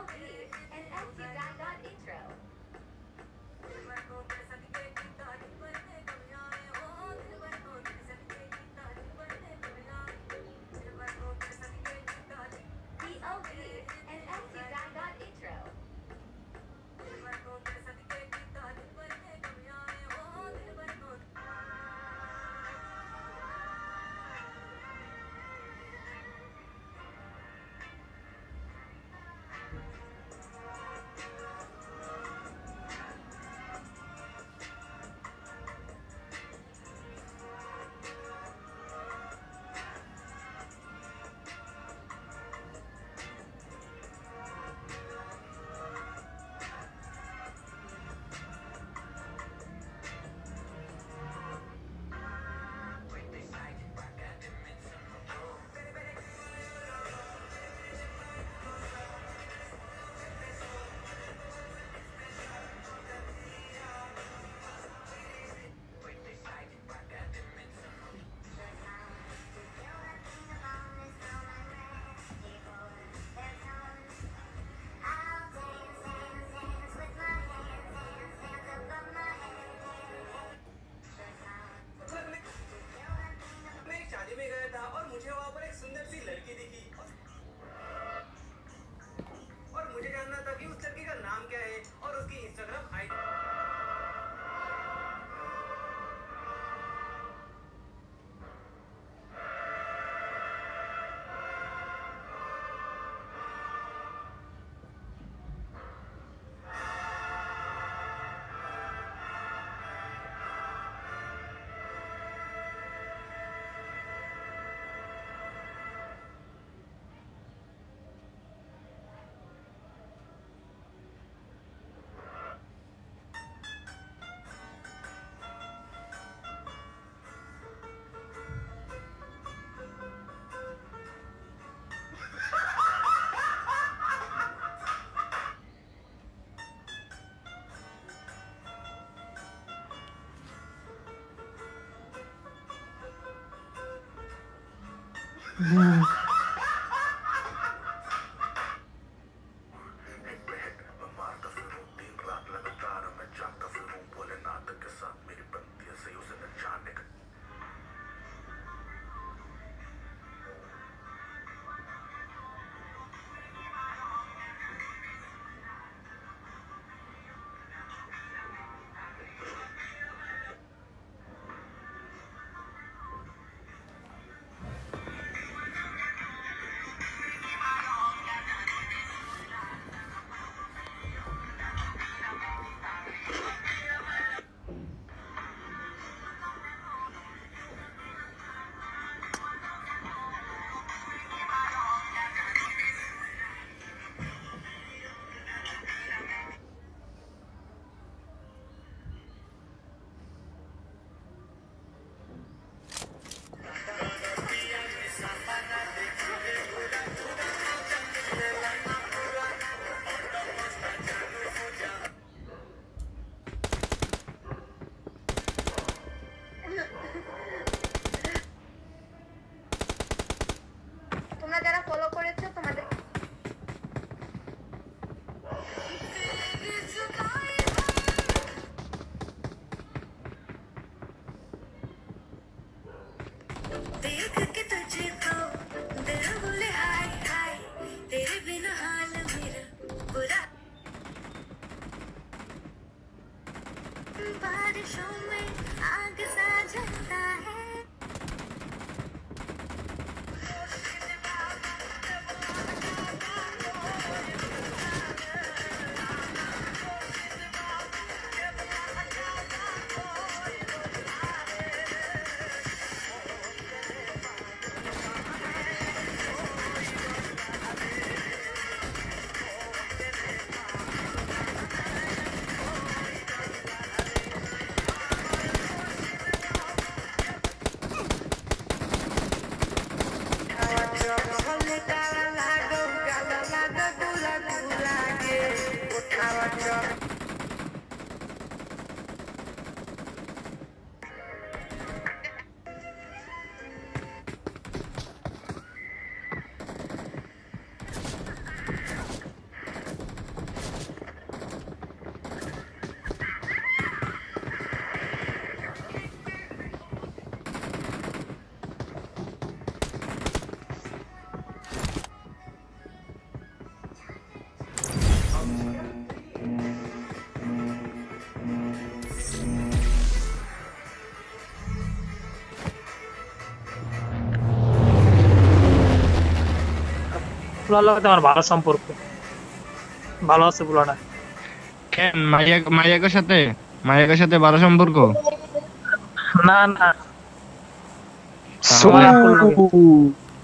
Okay. Mm. 小妹 পুলার লগে আমার ভালো সম্পর্ক। ভালো আছে পুলাটা কেন মাইয়া মাইয়াকের সাথে? মাইয়াকের সাথে ভালো সম্পর্ক? না না। তোমার আপুর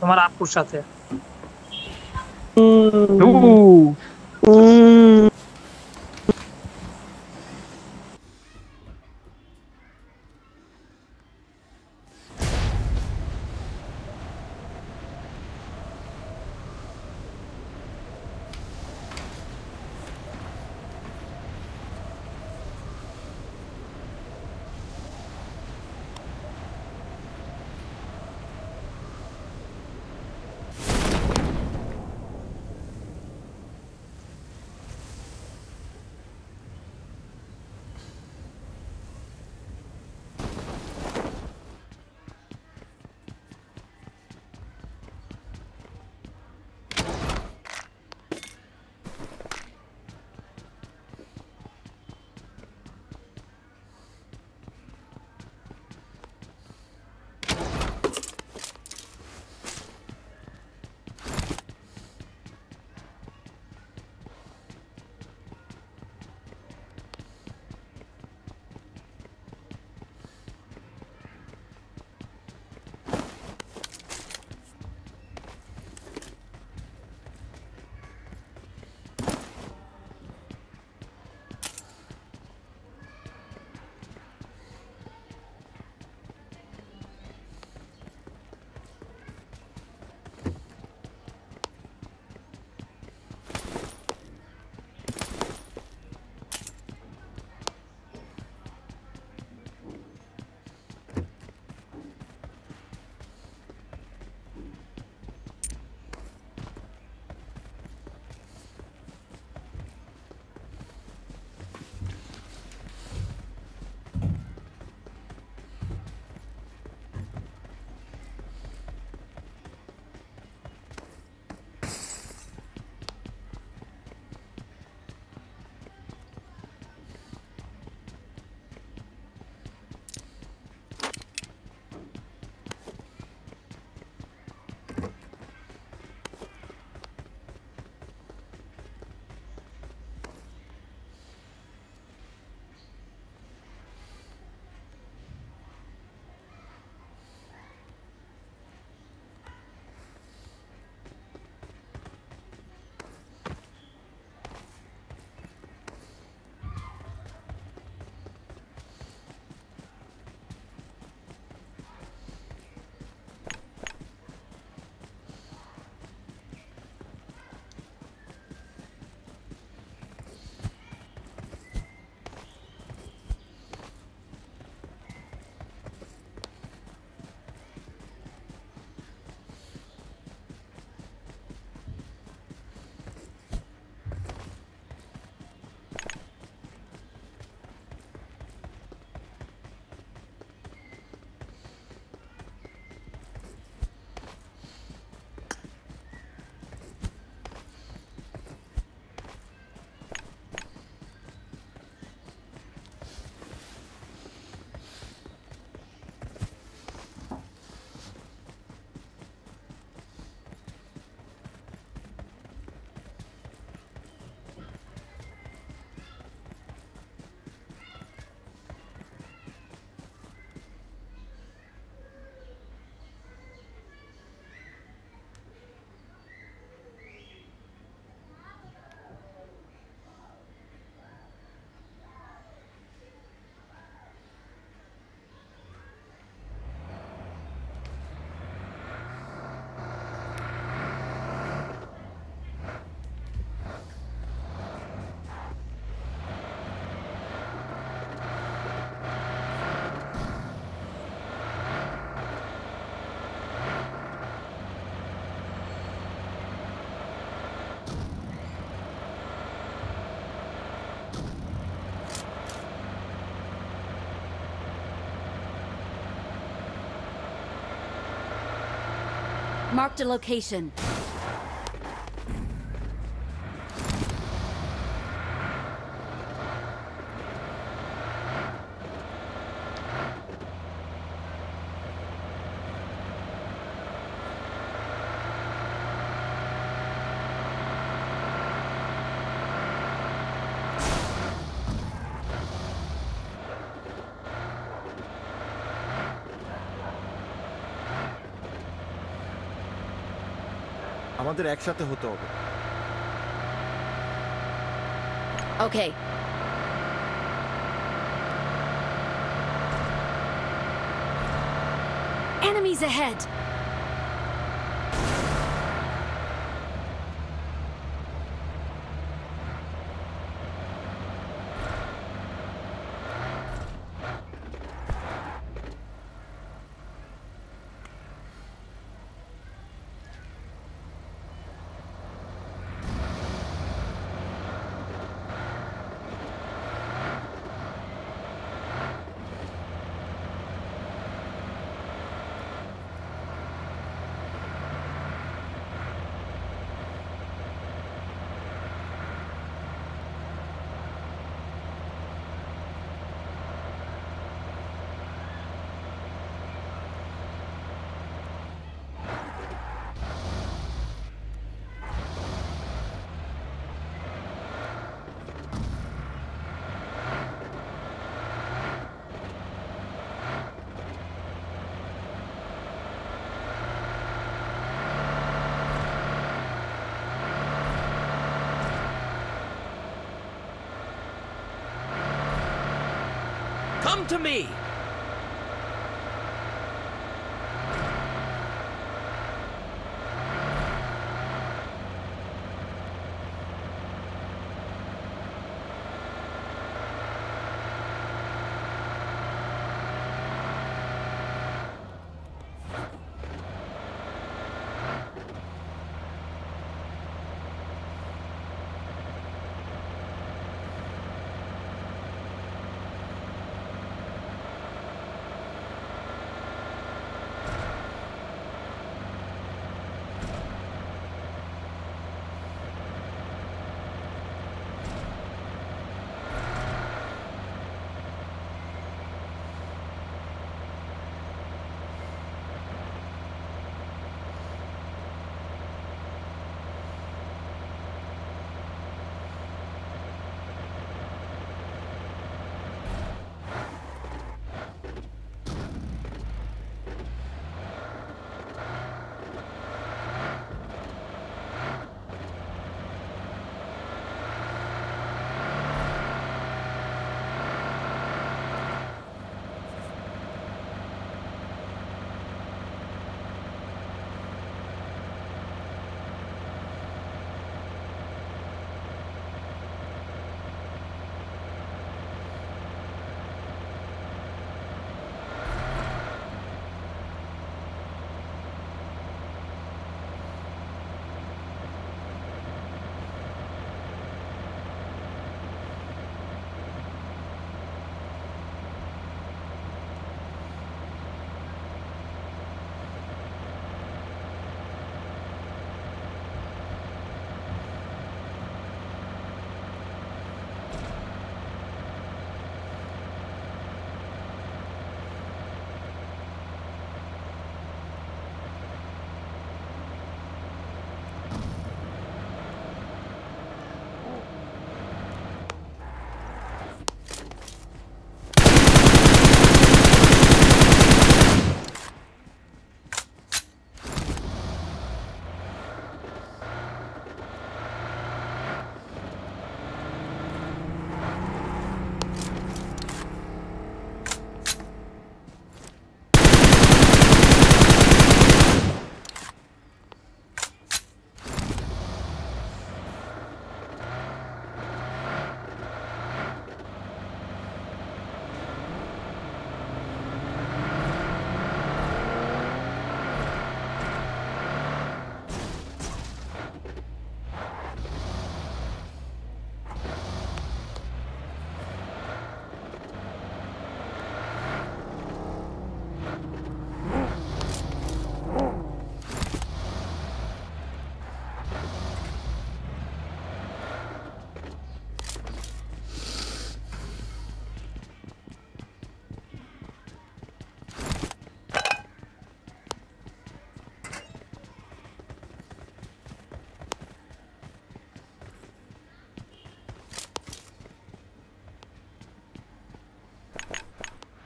তোমার আপুর সাথে। Marked a location. আমাদের একসাথে হতে হবে Okay. Enemies ahead! Come to me!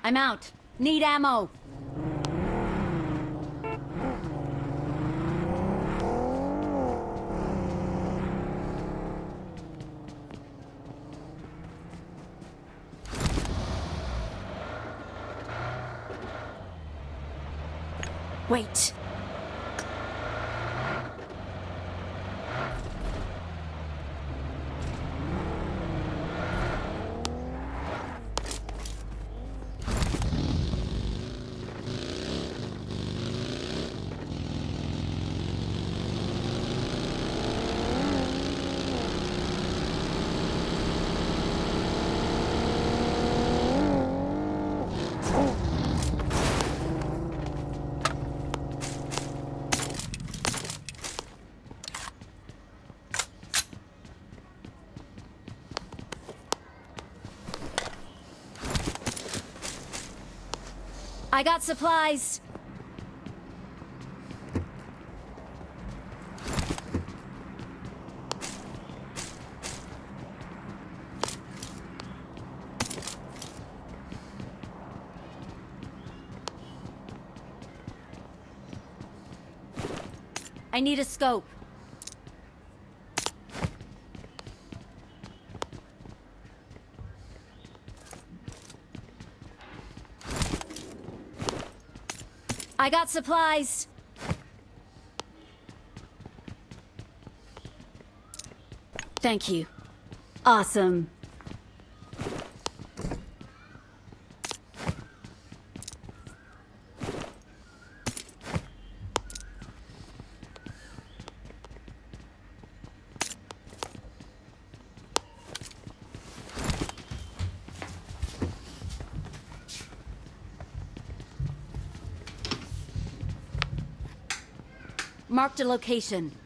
I'm out. Need ammo. Wait. I got supplies. I need a scope. I got supplies. Thank you. Awesome. Marked a location.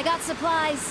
I got supplies.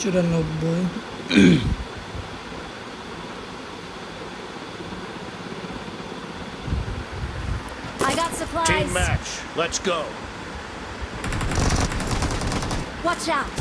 চুরানব্বই Team match. Let's go. Watch out.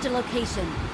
Marked a location.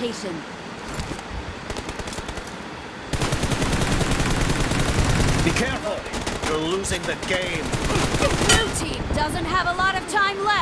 location. Be careful! You're losing the game. The blue team doesn't have a lot of time left.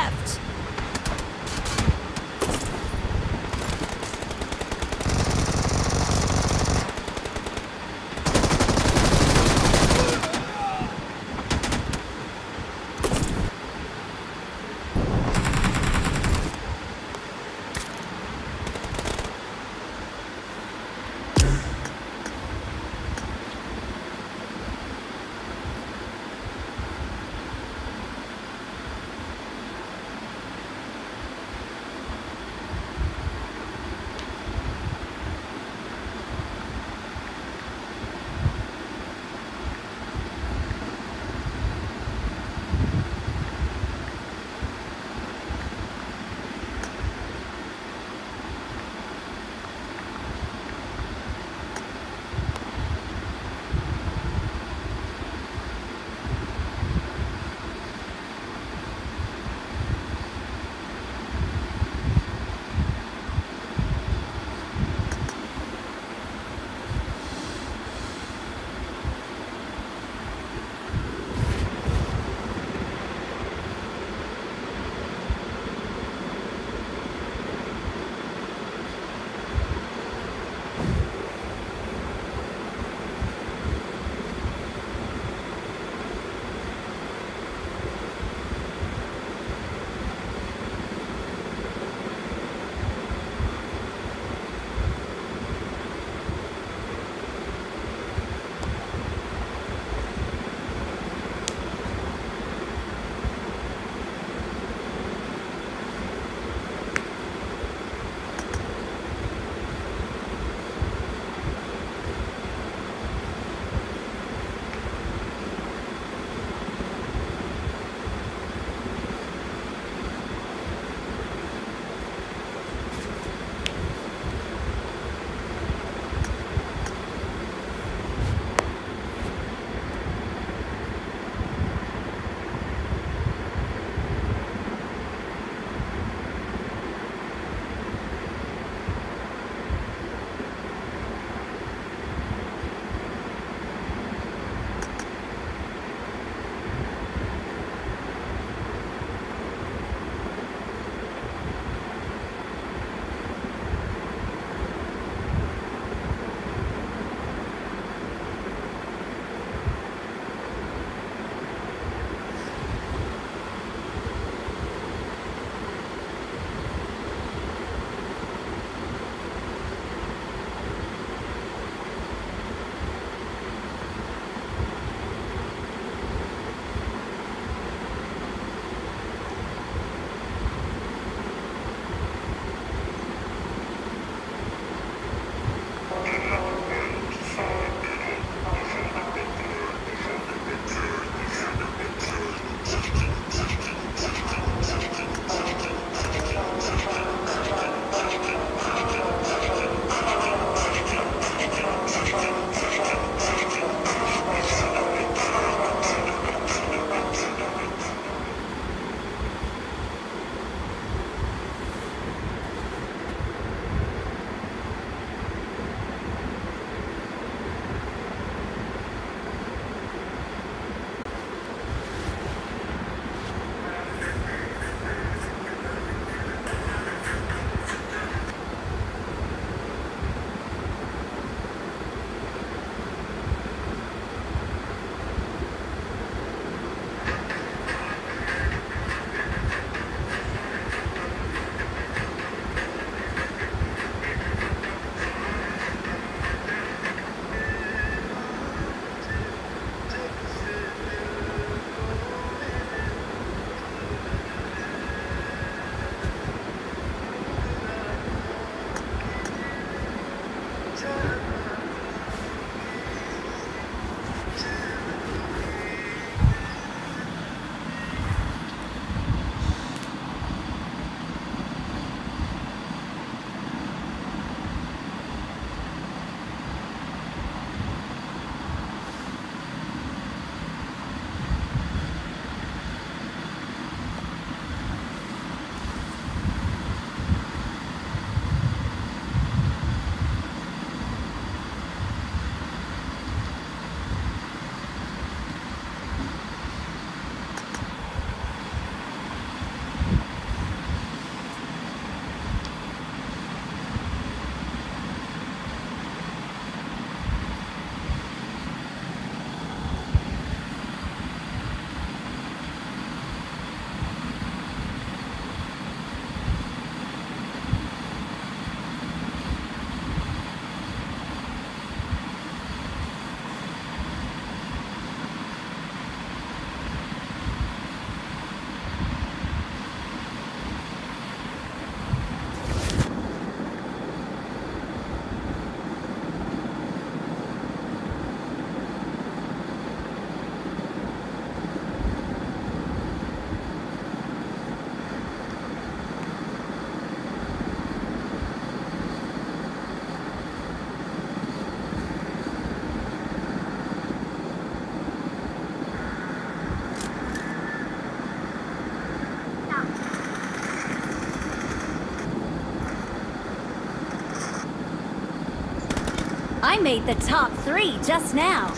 Made the top three just now.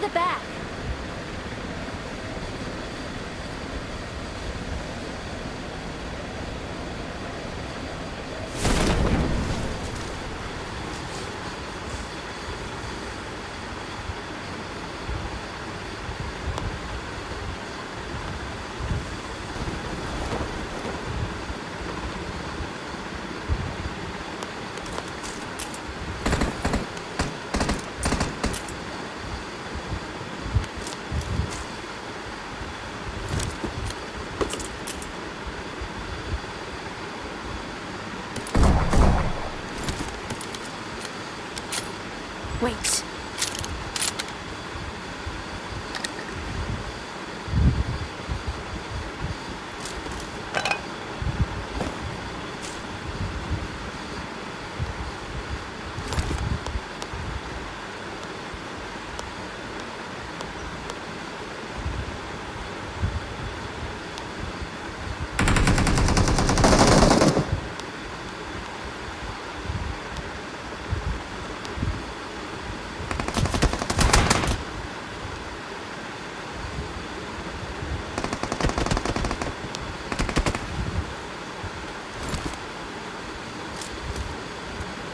The back. Wait.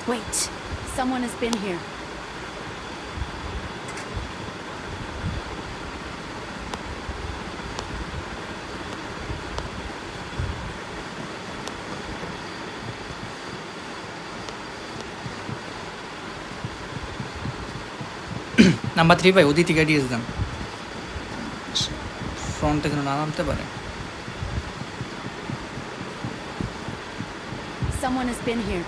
Wait. Someone has been here. Number three ভাই অদিতি গাড়িয়েছে দেন front থেকে না নামতে পারে Someone has been here.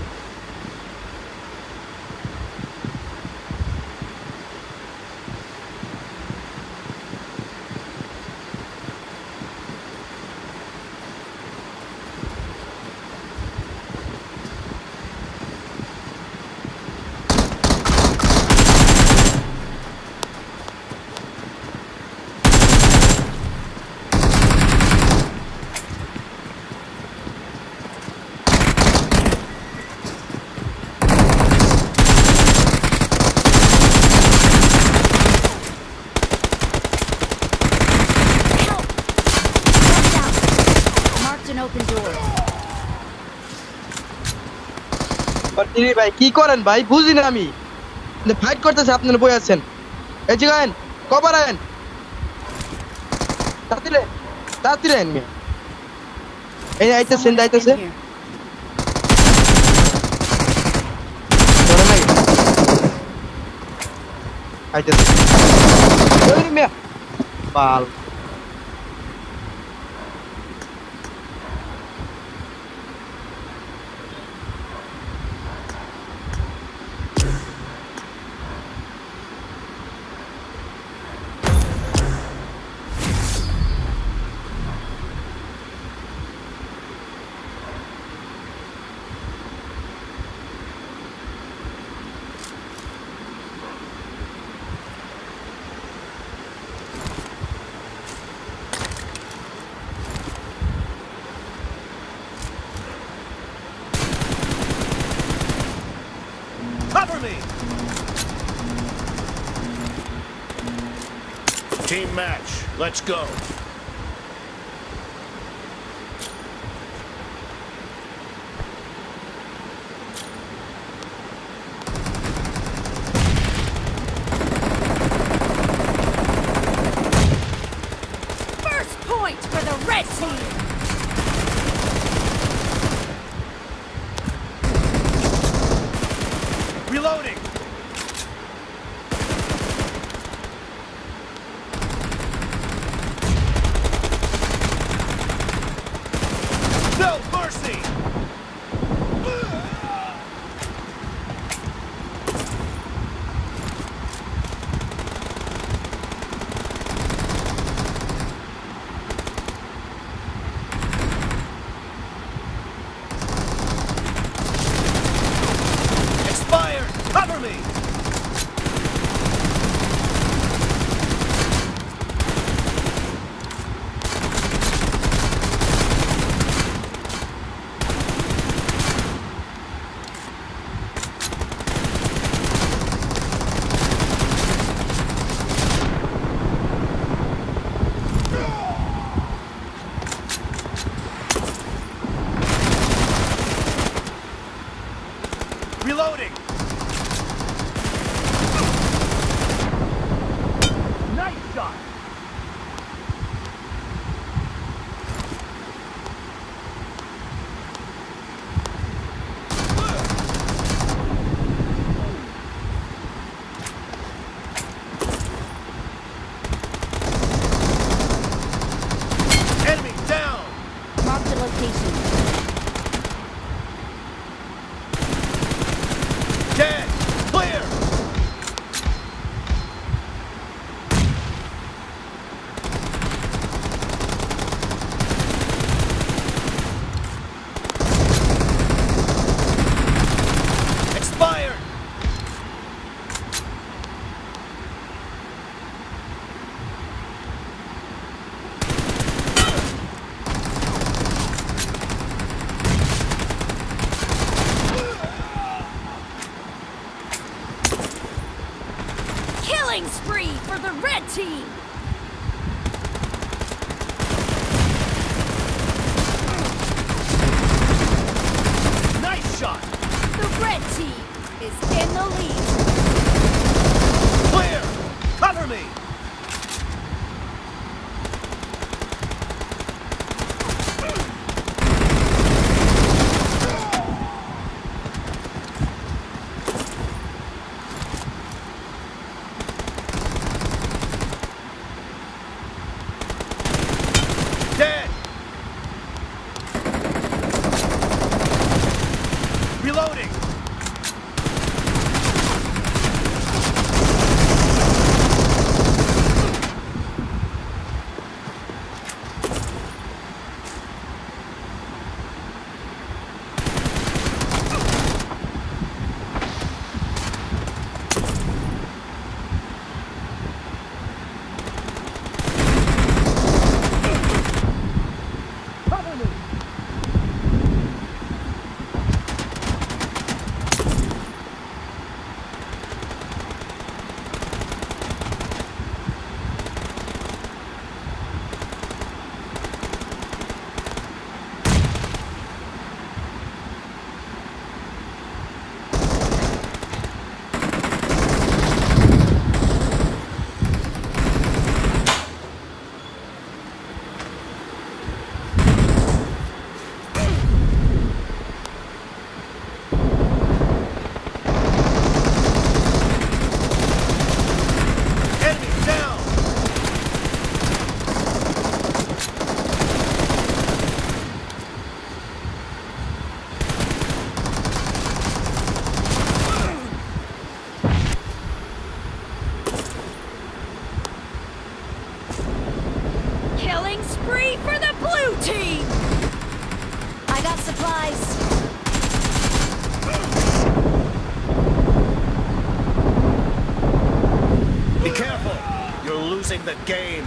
বাটিরি ভাই কি করেন ভাই? বুঝি না আমি। ফাইট করতেছে আপনারা বই আছেন। এই যে গায়েন কবার আয়েন। তাড়াতাড়ি তাড়াতাড়ি আয়েন এই আইতেছেন আইতেছে। আইতেছে মিয়া বাল। Let's go. Team. The game.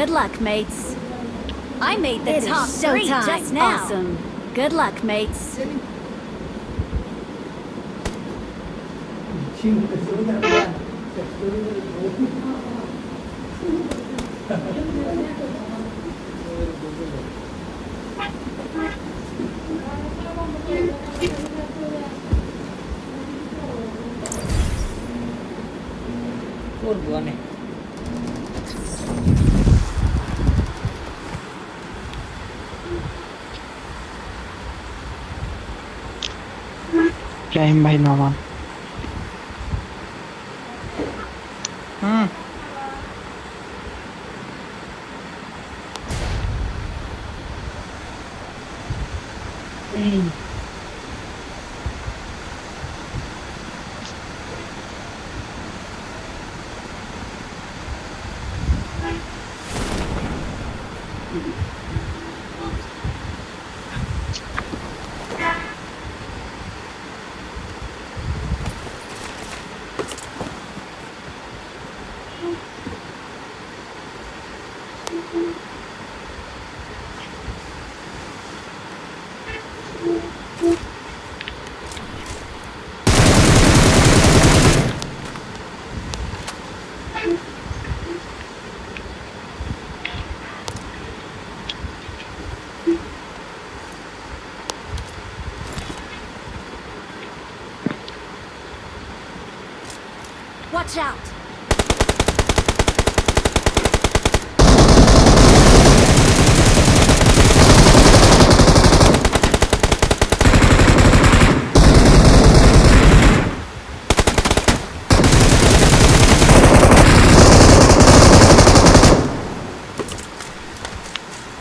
Good luck, mates. I made the It is top three showtime. just now. Awesome. Good luck, mates. Time भाई Nauman Watch out!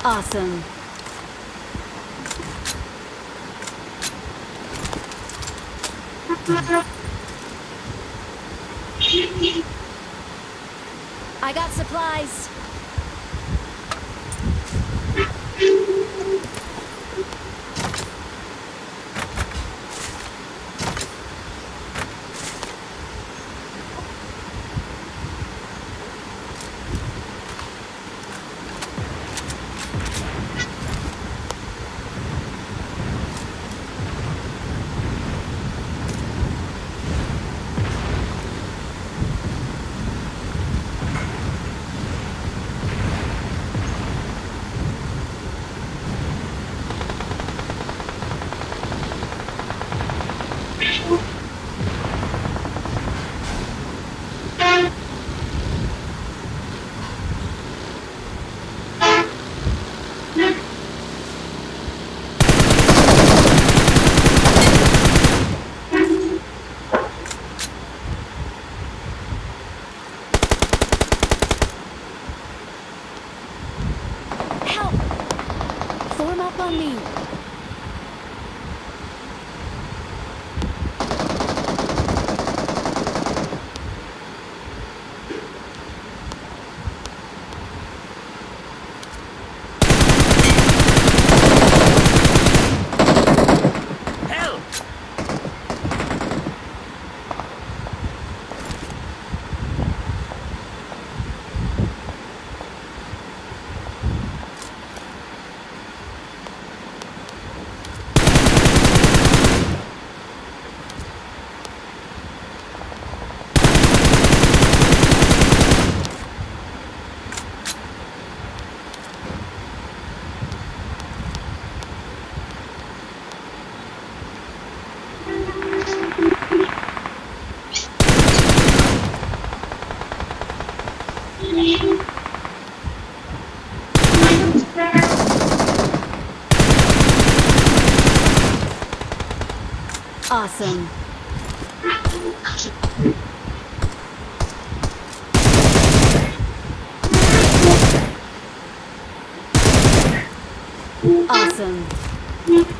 Awesome. Awesome. Awesome.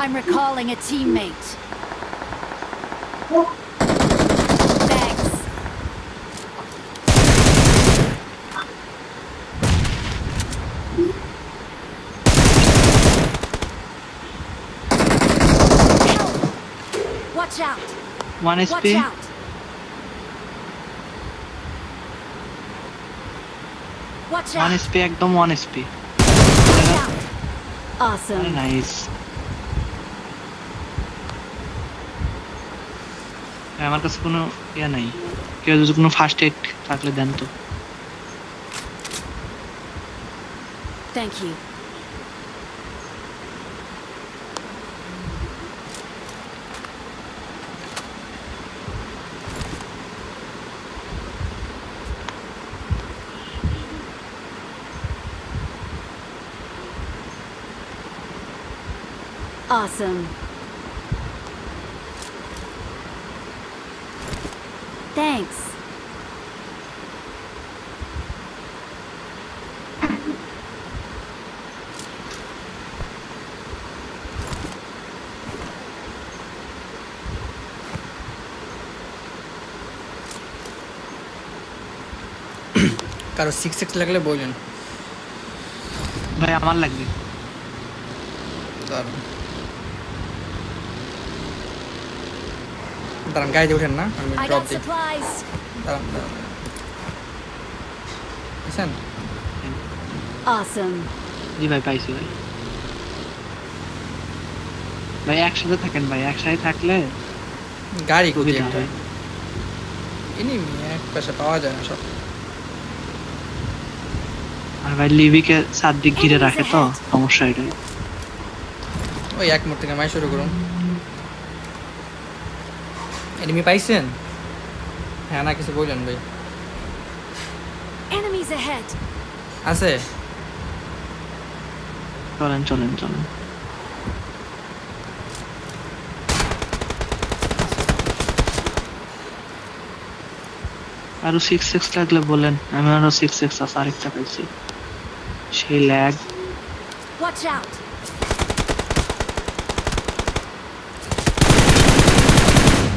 I'm recalling a teammate. Thanks. Help! Watch out! One Watch SP out! Watch one out! SP একদম one SP Watch out! Awesome. Nice আমার কাছে কোনো ইয়া নাই কেউ যদি কোনো first aid থাকলে দেন তো Thank you. Awesome. কারও সিক্স সিক্স লাগলে বললেন ভাই আমার লাগবে। দাঁড়ান দাঁড়ান গাড়িতে উঠেন না আমি ড্রপ দিই। দাঁড়ান দাঁড়ান। Awesome. জি ভাই পাইছি ভাই। ভাই একসাথে থাকেন ভাই একসাথে থাকলে গাড়ি একটা হয়। এনিমি এক পাশে পাওয়া যায় না সব। ভাই লিবিকে চারদিক ঘিরে রাখে তো সমস্যা এটাই। ওই এক মুহূর্ত থেকে মাই শুরু করুন। এনিমি পাইছেন? হ্যাঁ না কিছু বললেন ভাই। Enemies ahead. আছে? চলেন চলেন চলেন। আরও সিক্স সিক্স লাগলে বলেন আমি আরও সিক্স সিক্স আছে আরেকটা পাইছি। সেই ল্যাগ Watch out.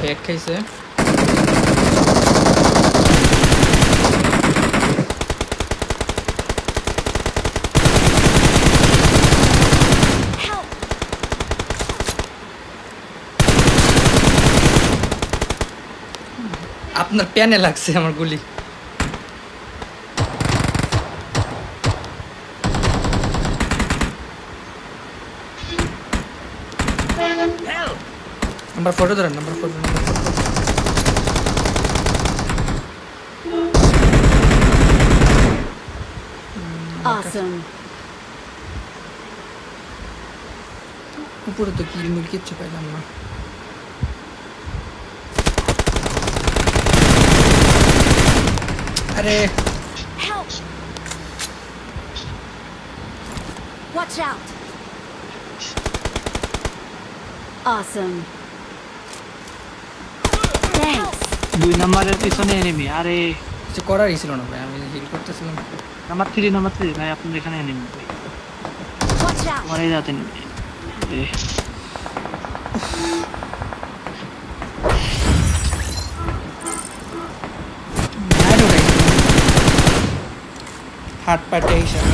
এক খাইছে Help! আপনার প্যানে লাগছে আমার গুলি नंबर फोर उधर number four number four Awesome. Buradaki 20 git çepeden var. Hadi. Help. Watch out. Awesome. দুই নাম্বারের পিছনে এনিমি আরে। কিছু করারই ছিল না ভাই আমি হিল করতেছিলাম। নাম্বার থ্রি নাম্বার থ্রি ভাই আপনার এখানে এনিমি ভাই এই যাতে হাট পাটে হিসাব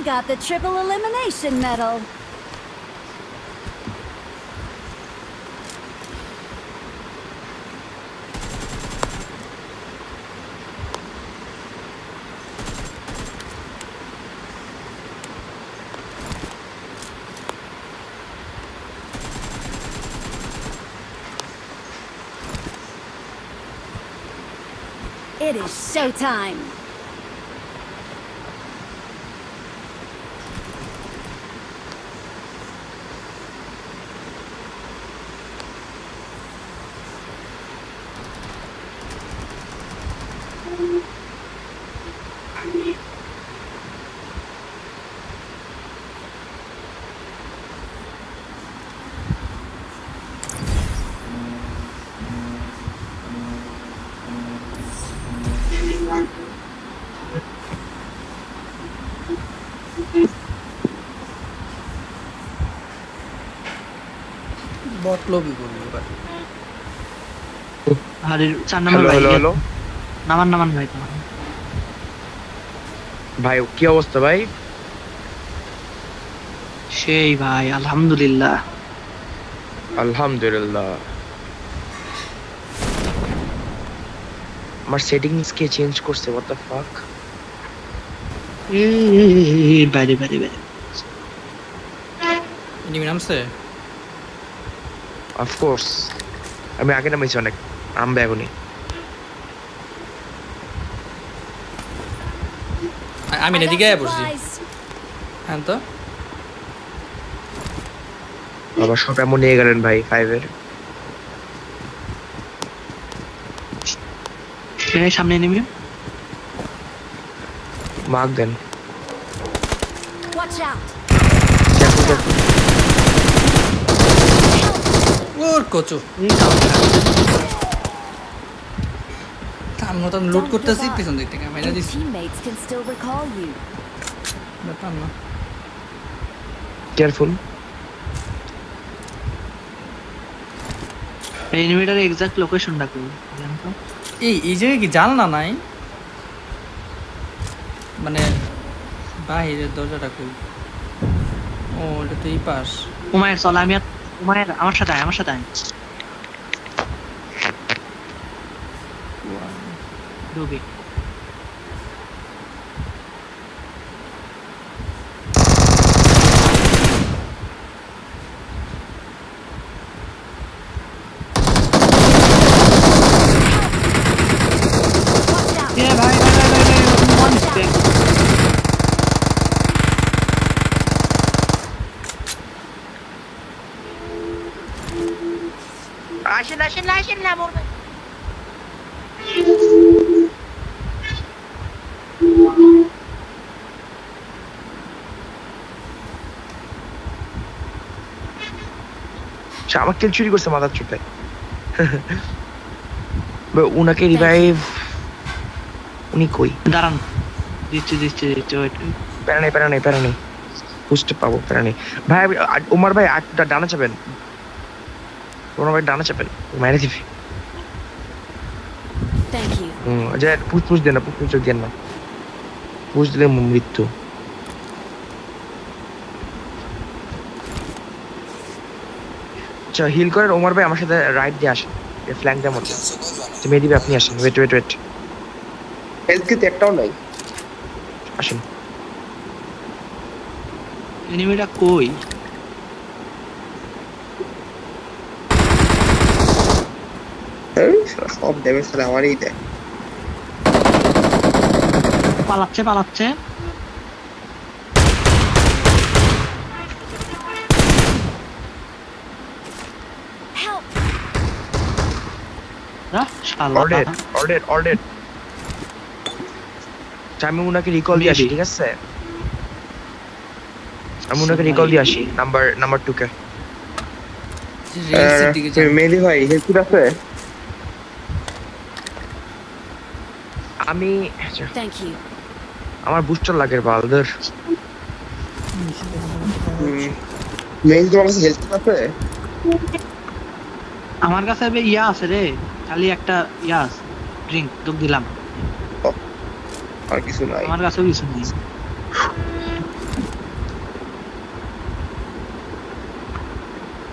I got the triple elimination medal. It is showtime. Lobby করব এবার। আরে চার নাম্বার ভাই হ্যালো হ্যালো। নামান নামান ভাই তোমার। ভাই কি অবস্থা ভাই? সেই ভাই আলহামদুলিল্লাহ। আলহামদুলিল্লাহ। আমার সেটিংস কে চেঞ্জ করছে হোয়াট দ্য ফাক বাইরে বাইরে বাইরে। এনিমি নামছে? অফ কোর্স আমি আগে নামাইছি অনেক। আম ব্যাগুনি আমি এদিকে আয়া পড়ছি হ্যাঁ তো? বাবা সব এমন নিয়ে গেলেন ভাই ফাইভের সামনে এনিমি মার্ক দেন। Watch out! দেখো দেখো ওর কচু। আমি মতন লুট করতেছি পিছন দিক থেকে মাইনা Your দিচ্ছি. ব্যাপার না। কেয়ারফুল এনিমিটার এক্সাক্ট লোকেশনটা কই? এই এই জায়গায় কি জানলা নাই? মানে বাহিরের দরজাটা কই? ও এটা তো এই পাশ। উমায়ের চল আমি আর উমায়ের আমার সাথে আয় আমার সাথে আয় ডুবি Geçin lan oradan. আমার কেল চুরি করছে মাথার চুটায় উনাকে রিভাইভ উনি কই? দাঁড়ান। দিচ্ছে দিচ্ছে দিচ্ছে প্যারা নেই প্যারা নেই প্যারা নেই। বুঝতে পাবো প্যারা নেই। ভাই ওমর ভাই ডানা চাবেন ওমার ভাই ডানা চাপেন মেরে দিবি। হুম যে পুষ পুষ দেন না পুষ পুষ দেন না। পুষ দিলে মৃত্যু। আচ্ছা হিল করেন ওমর ভাই আমার সাথে রাইট দিয়ে আসেন। ফ্ল্যাঙ্ক দেওয়ার তো মেয়ে দিবে আপনি আসেন। Wait wait wait health kit একটাও নাই। আসেন। এনিমিটা কই? সব ড্যামেজ তাহলে আমারই দেয়। পালাচ্ছে পালাচ্ছে। আমি উনাকে রিকল দিয়ে আসি ঠিক আছে? আমি উনাকে রিকল দিয়ে আসি নাম্বার নাম্বার টু কে। মেহেদি ভাই কিট আছে? আমি আচ্ছা, Thank you. আমার বুস্টার লাগে বালদের। মেহেদি তোমার কাছে হেলথ আছে? আমার কাছে এবার ইয়া আছে রে খালি একটা ইয়া আছে ড্রিঙ্ক তোকে দিলাম। আর কিছু নাই। আমার কাছেও কিছু নেই।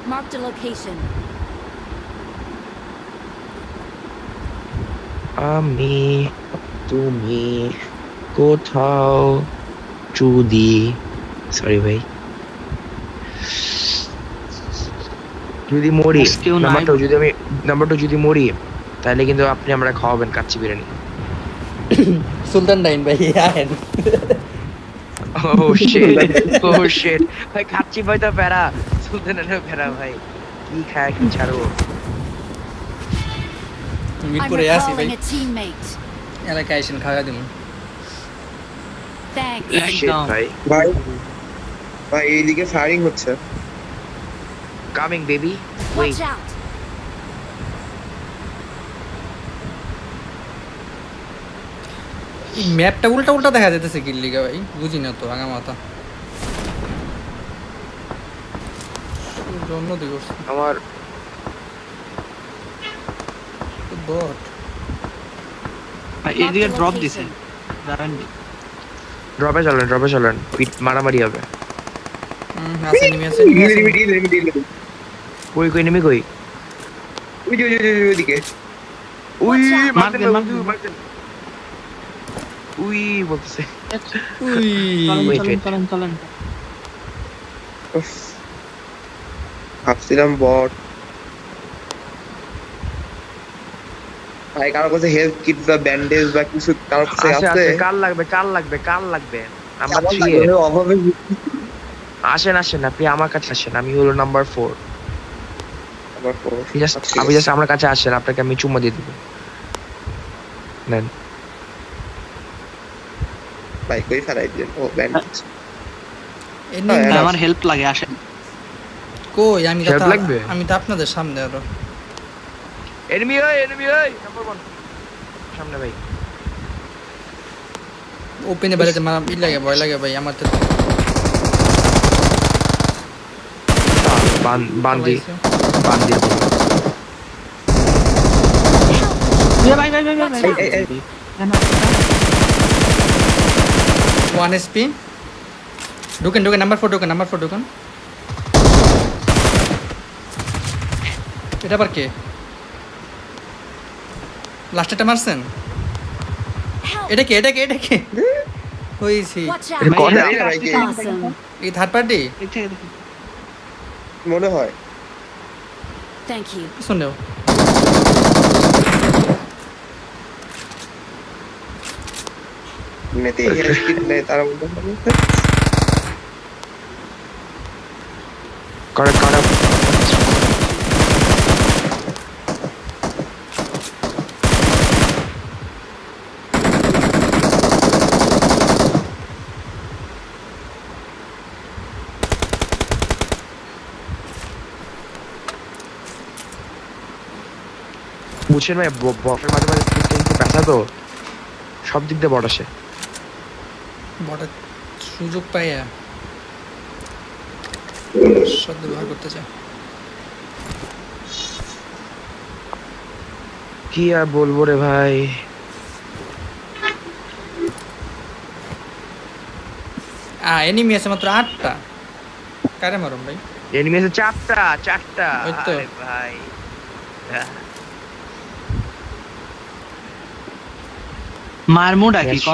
Marked a location. আমি তুমি কোথাও যদি সরি ভাই যদি মরি আজকেও নাই। নাম্বার টু যদি আমি নাম্বার টু যদি মরি তাহলে কিন্তু আপনি আমরা খাওয়াবেন কাচ্চি বিরিয়ানি সুলতান ডাইন ভাই আহেন ও শিট ও শিট ভাই কাচ্চি ভাই তো প্যারা সুলতানের প্যারা ভাই কি খায় কি ছাড়ো মিট I'm করে আসি ভাই recalling a teammate. এলাকায় আইসেন খাওয়া দিন Thanks. শিট ভাই ভাই ভাই এইদিকে ফায়ারিং হচ্ছে coming baby wait Watch out. ম্যাপটা উল্টা উল্টা দেখা যেতেছে কি লিগা ভাই বুঝি না তো আগা মাথা জন্ম দিবস আমার বট ভাই, এদিকে ড্রপ দিছে। দাঁড়ান ড্রপে চলেন ড্রপে চলেন। পিট মারামারি হবে। আছে নিমে আছে নিমে আছে। কই কই নেমে কই? ওই ওই ওই ওইদিকে উই মার মারতেন দেন, না, মার উই, দেন। মারতেন। উই বলতেছে। উই। চলেন চলেন চলেন চলেন ভাবছিলাম বট ভাই কারোর কাছে হেলথ কিট বা ব্যান্ডেজ বা কিছু কারোর কাছে আছে আছে? আছে কার লাগবে কার লাগবে কার লাগবে। নাম্বার আমার থ্রি অভাবে আসেন আসেন আপনি আমার কাছে আসেন আমি হলো নাম্বার ফোর আবার পড়ো। জাস্ট আপনি জাস্ট আমার কাছে আসেন আপনাকে আমি চুম্মা দিয়ে দিব। নেন। ভাই কই ফেলাই দিলেন? ও ব্যান্ডেজ এমনি আমার হেল্প লাগে আসেন। কই? আমি তো লাগবে? আমি তো আপনাদের সামনে আরও। এনিমি ওই এনিমি ওই নাম্বার ওয়ান সামনে ভাই ওপেনে বেড়াতে মারা ই লাগে ভয় লাগে ভাই আমার তো বান- বান্দি সবাই বান্দি এ ভাই ভাই ভাই ভাই ভাই এই, এই, এই। না, না, না। ওয়ান এসপি ঢুকেন ঢুকেন নাম্বার ফোর ঢুকেন নাম্বার ফোর ঢুকেন এটা আবার কে লাস্টেরটা মারছেন? এটা কে এটা কে এটা কে? হইছি. এই থার্ড পার্টি। মনে হয়। Thank you. শুনেও নেতে হেলথ কিট নেই তার মধ্যে করে করে? বুঝছেন ভাই বটের মাঝে মাঝে কিন্তু ব্যথা তো। সব দিক দিয়ে বট আসে। বটের সুযোগ পাইয়া করতে চায়। কি আর বলব রে ভাই? আ এনিমি আছে মাত্র আটটা। কারে মারুম ভাই? এনিমি আছে চারটা চারটা। ওই তো। ভাই। আহ, মায়ের মুডা কি Yes.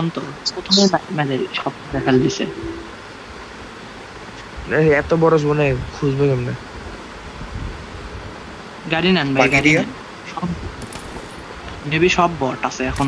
প্রথমে মানে সব দেখাল দিছে। এত বড় জোনে খুঁজবে কেমনে? গাড়ি নেন ভাই গাড়ি সব মেবি সব বট আছে এখন।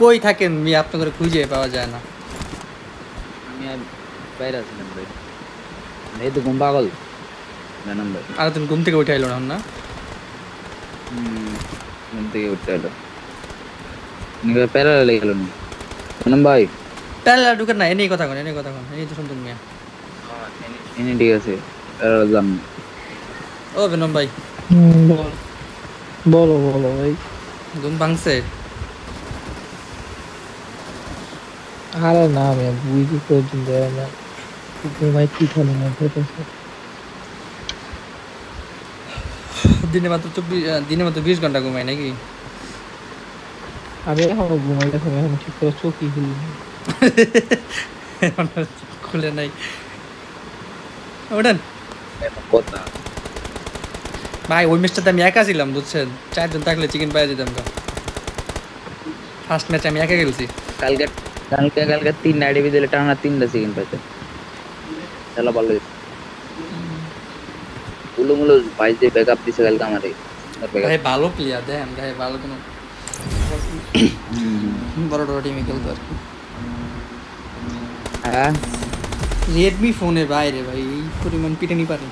কই থাকেন মি আপনাদের খুঁজে পাওয়া যায় না। আমি আর বাইরে আছিলাম ভাই। এই তো ঘুম পাগল? জানাম ভাই। আর তুমি ঘুম থেকে উঠে আইলো না না? ঘুম থেকে উঠতে এলো নিবে প্যারা লেগে গেল না জানাম ভাই। প্যালা ঢুকেন না এনেই কথা কন এনেই কথা কন এনেই তো সুন্দর মিয়া। এনে ঠিক আছে প্যারা জান ও বেনম ভাই। বলো বলো ভাই। ঘুম ভাঙছে? আরে না আমি বুঝি পর্যন্ত না। ঘুমাই কি খালি না দিনে মাত্র চব্বিশ দিনে মাত্র বিশ ঘণ্টা ঘুমাই নাকি? আমি এখনও ঘুমাই এখন ঠিক করে চোখই খুলি খুলে নাই। কথা। ভাই ওই ম্যাচটাতে আমি একা ছিলাম বুঝছেন? চারজন থাকলে চিকেন পাই যেতাম তো ফার্স্ট ম্যাচ আমি একা খেলছি। কালকে దానికి కనుక తిన్న అడివి తిలటాన తిండ సీన్ పెద్ద చాలా బాగలేదు ఉలుములు పైసే బ్యాకప్ తీసుకెళ్తాం మరి भाई बालो प्लेयर दे हम भाई बालो को बड़ा रोटी में खेल कर हाँ Redmi फ़ोन है भाई रे भाई पूरी मन पीटे नहीं पारे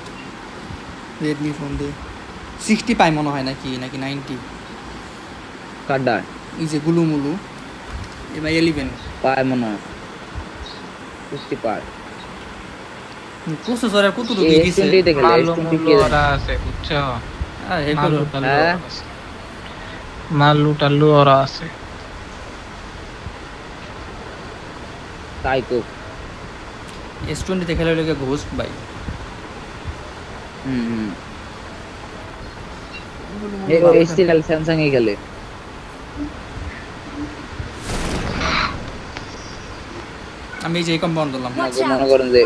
Redmi फ़ोन दे 60 পাই মনে হয় নাকি নাকি 90 কাডা এই যে গুলুমুলু এবার 11 Paimana. Gusti Park. Kusus orang kutu tu gigi se. Malu malu orang se. Uccha. Malu talu. Malu talu orang se. Taiko. S20 देखा ले लेके घोस्ट भाई हम्म ये एसटी लाल सैमसंग ही खेले আমি এই যে কম্পাউন্ড দিলাম মনে মনে করেন যে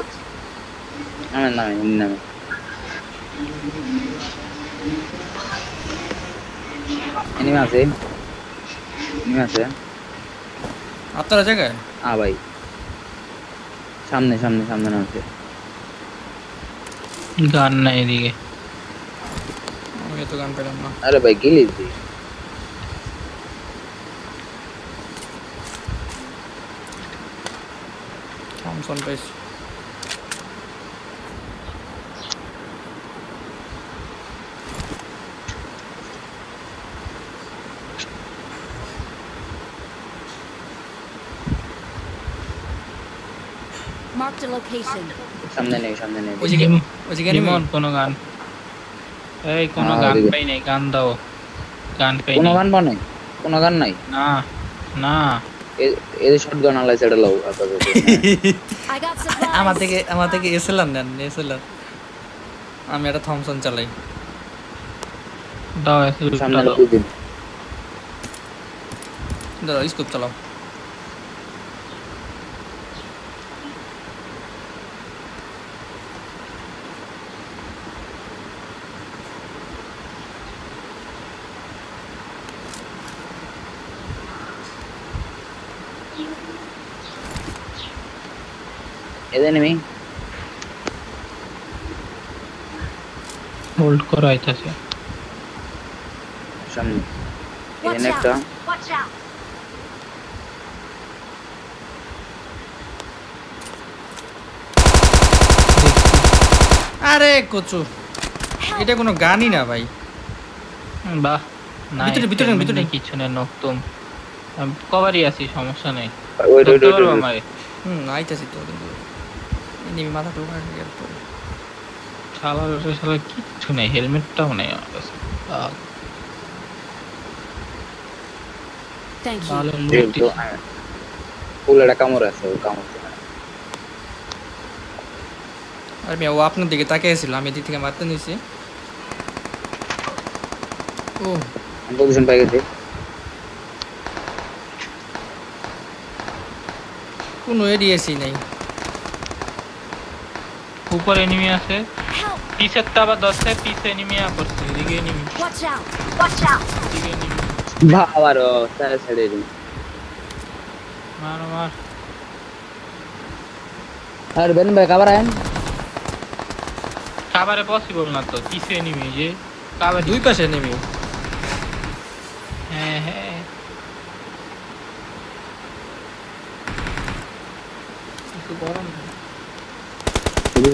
আমার নামে নামে। এনিমে আছে? এনিমে আছে? আপনারা জায়গায়? আ ভাই। সামনে সামনে সামনে না আছে গান নাই এদিকে। আমি এত গান পেলাম না। আরে ভাই গিলিস comes on. Marked a location. सामने नहीं सामने नहीं। उसी गेम उसी गेम में कोनो गान। ए कोनो हाँ, गान पे नहीं गान दो। गान पे नहीं कोनो गान बने कोनो गान नहीं? ना ना। এদের শটগান গান এটা লাও. আমার থেকে আমার থেকে এসএলআর নেন এসএলআর আমি একটা থমসন চালাই। দাও এসে সামনে দাও। স্কোপ চালাও। এদের নেমি হোল্ড করো আইতাছে সামনে Watch এখানে একটা out. Watch out. আরে কচু। এটা কোনো গানই না ভাই। হুম, বাহ ভিতরে, ভিতরে, ভিতরে। নেই, কিছু নেই নতুন। আমি কভারই আছি সমস্যা নেই। পারব ওইট। আমারে। হুম আইতাছি তো এনিমি মাথা টোকা গেল পরে। শালা শালা কিচ্ছু নেই হেলমেটটাও নেই আমার কাছে। তো, হ্যাঁ। ফুল একটা কামড় আছে ওই কামড় আর মিয়া ও আপনার দিকে তাকিয়ে ছিল আমি এদিক থেকে মারতে নিয়েছি ও। পজিশন পাই গেছি। কোনো নেই। উপর এনিমি আছে। Help. পিছেরটা আবার দশটা পিছে এনিমি করছে এদিকে enemy Watch out. Watch out. এদিকে এনিমি আবার স্যার ছেড়ে দিন। মার মার। আর বেন ভাই কাবার আয়েন খাবারে পসিবল না তো পিছে এনিমি যে দুই পাশে নেমে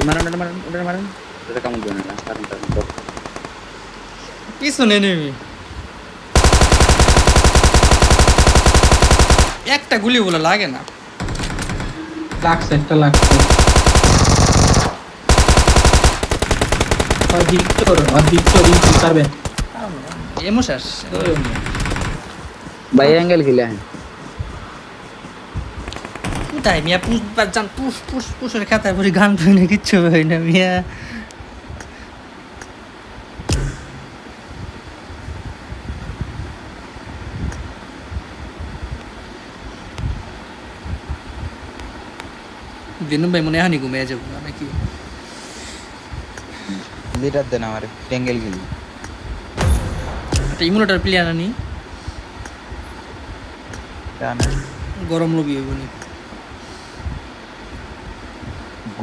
Udaran, udaran, udaran, udaran, udaran. Udah kamu duluan lah, ntar, ntar, ntar. Pisun enemy. একটা গুলি বলে লাগে না লাগছে একটা লাগছে অধিকতর অধিকতর ইউজ করবেন এমো শেষ ভাই অ্যাঙ্গেল গিলা হ্যাঁ তাই মিয়া? পুষ জান পুষ পুষ পুষের খাতায় পড়ি গান পাই না কিচ্ছু পাই না মিয়া। দিনু ভাই মনে হয় ঘুমিয়ে যাব নাকি? লিটার দেন আমার টেঙ্গেল গিলি। প্লেয়ার আনি। গরম লবি হইব নাকি?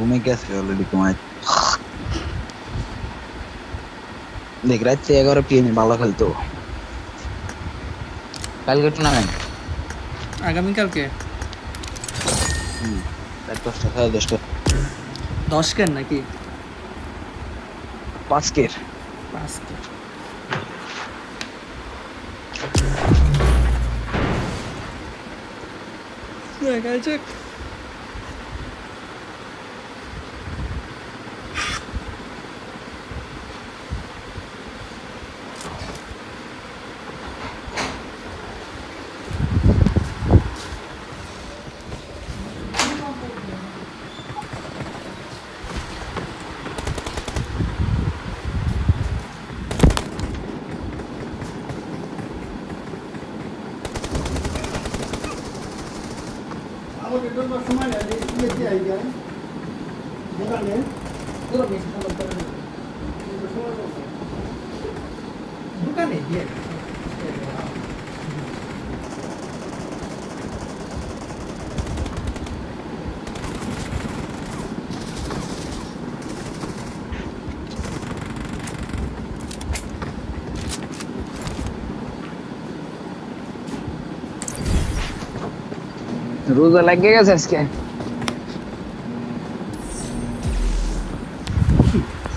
घूमे कैसे ऑलरेडी তোমায় দেখ রাত্রে এগারো পিএম ভালো খেলতো কালকে টুর্নামেন্ট আগামী কালকে দশটা সাড়ে দশটা দশ কেন নাকি পাঁচ কের পাঁচ কের Yeah, I gotta check. দোকানে দিয়ে রোজা লাগে গেছে আজকে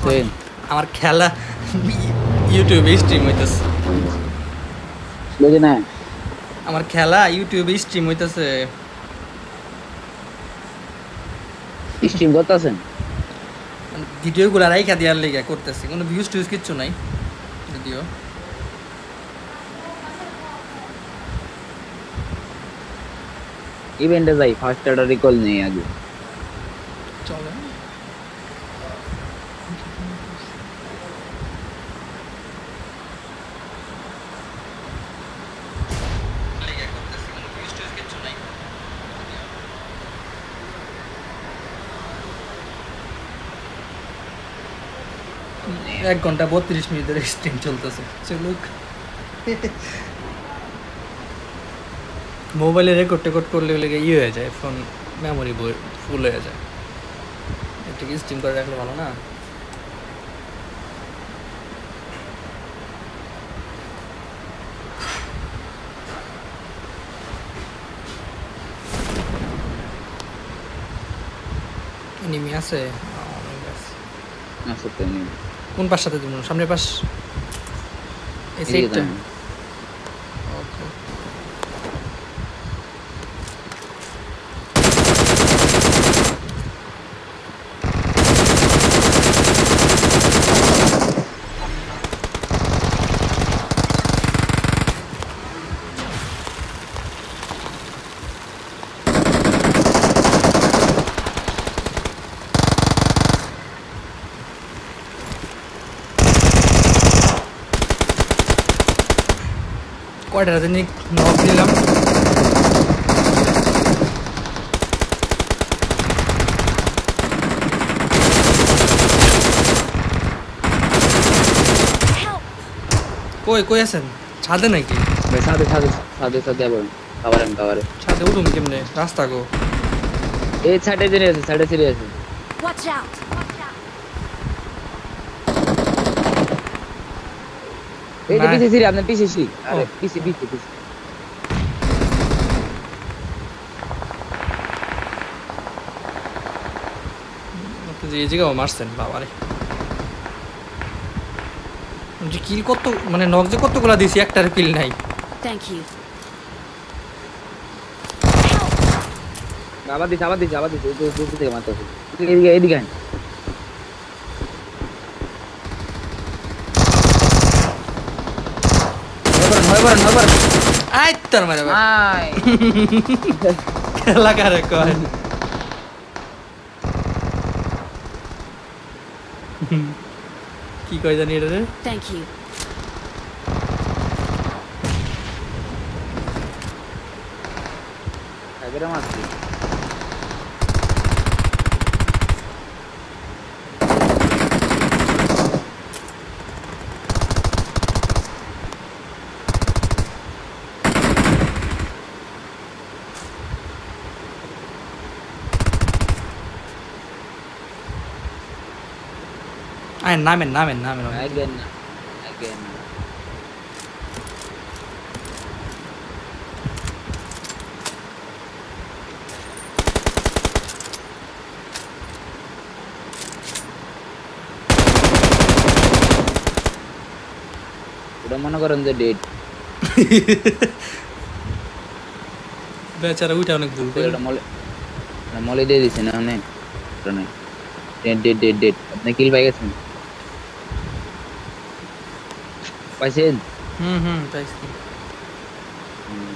সেম আমার খেলা ইউটিউবে স্ট্রিম হইতেছে। বুঝি না আমার খেলা ইউটিউবে স্ট্রিম হইতেছে। স্ট্রিম করতেছেন? ভিডিওগুলো রাইখা দেওয়ার লেগে করতেছি। কোনো ভিউজ টিউজ কিচ্ছু নাই যদিও। ইভেন্টে যাই ফার্স্ট একটা রিকল নেই আগে চলে এক ঘণ্টা বত্রিশ মিনিট ধরে স্ট্রিম চলতেছে চলুক মোবাইলে রেকর্ড টেকর্ড করলে লেগে ইয়ে হয়ে যায় ফোন মেমোরি বই ফুল হয়ে যায়। একটু স্ট্রিম করে রাখলে ভালো না? নিমি আছে? না সত্যি নেই কোন পাশটাতে সাথে সামনের পাশ? এই সাইডটা got Rajnik Nobilam. कोई कोई ऐसा छादे नहीं की। भाई सादे सादे सादे सादे बोल। कवर हम कवर छादे उड़ूं किमने? रास्ता को। ए छादे जने से सीरियस এই না। পিছে সিরি আপনার পিছে সিরি আরে পিছে পিছে পিছে এই জায়গাও মারছেন বাবারে যে কিল কত মানে নক যে কতগুলা দিছি একটার কিল নাই Thank you. আবার দিছে আবার দিছে আবার দিছে তো এদিকে এদিকে আই তোর মারে আয়। খেলা কারে কয় কি কয় জানি এটা রে Thank you. আয় নামেন নামেন নামেন Again না, again না। ওটা মনে করেন যে ডেট বেচারা ওইটা অনেক ভুল করে ওটা মলে ওটা মলে দিয়ে দিছে না অনেক ওটা নাই ডেট ডেট ডেট ডেট আপনি কিল পাই গেছেন Pasin. Mm-hmm, Pasin. Hmm.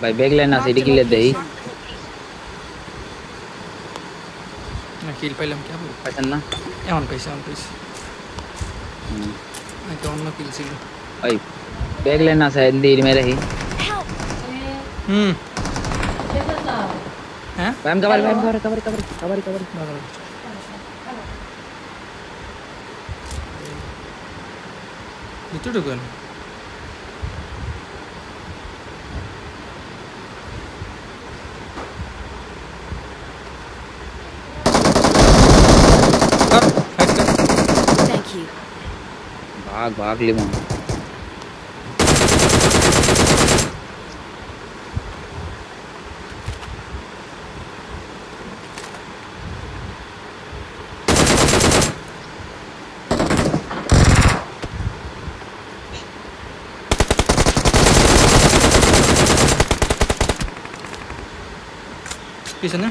भाई बैग लेना सीढ़ी की लेते ही अकील पहले हम क्या बोल पसंद ना ये ऑन पैसे ऑन पैसे मैं तो ऑन ना किल सीढ़ी भाई बैग लेना शायद देर में रही हम्म हैं ma'am cover ma'am cover cover cover cover cover Tuturugan. भाग भाग ले পিছনে।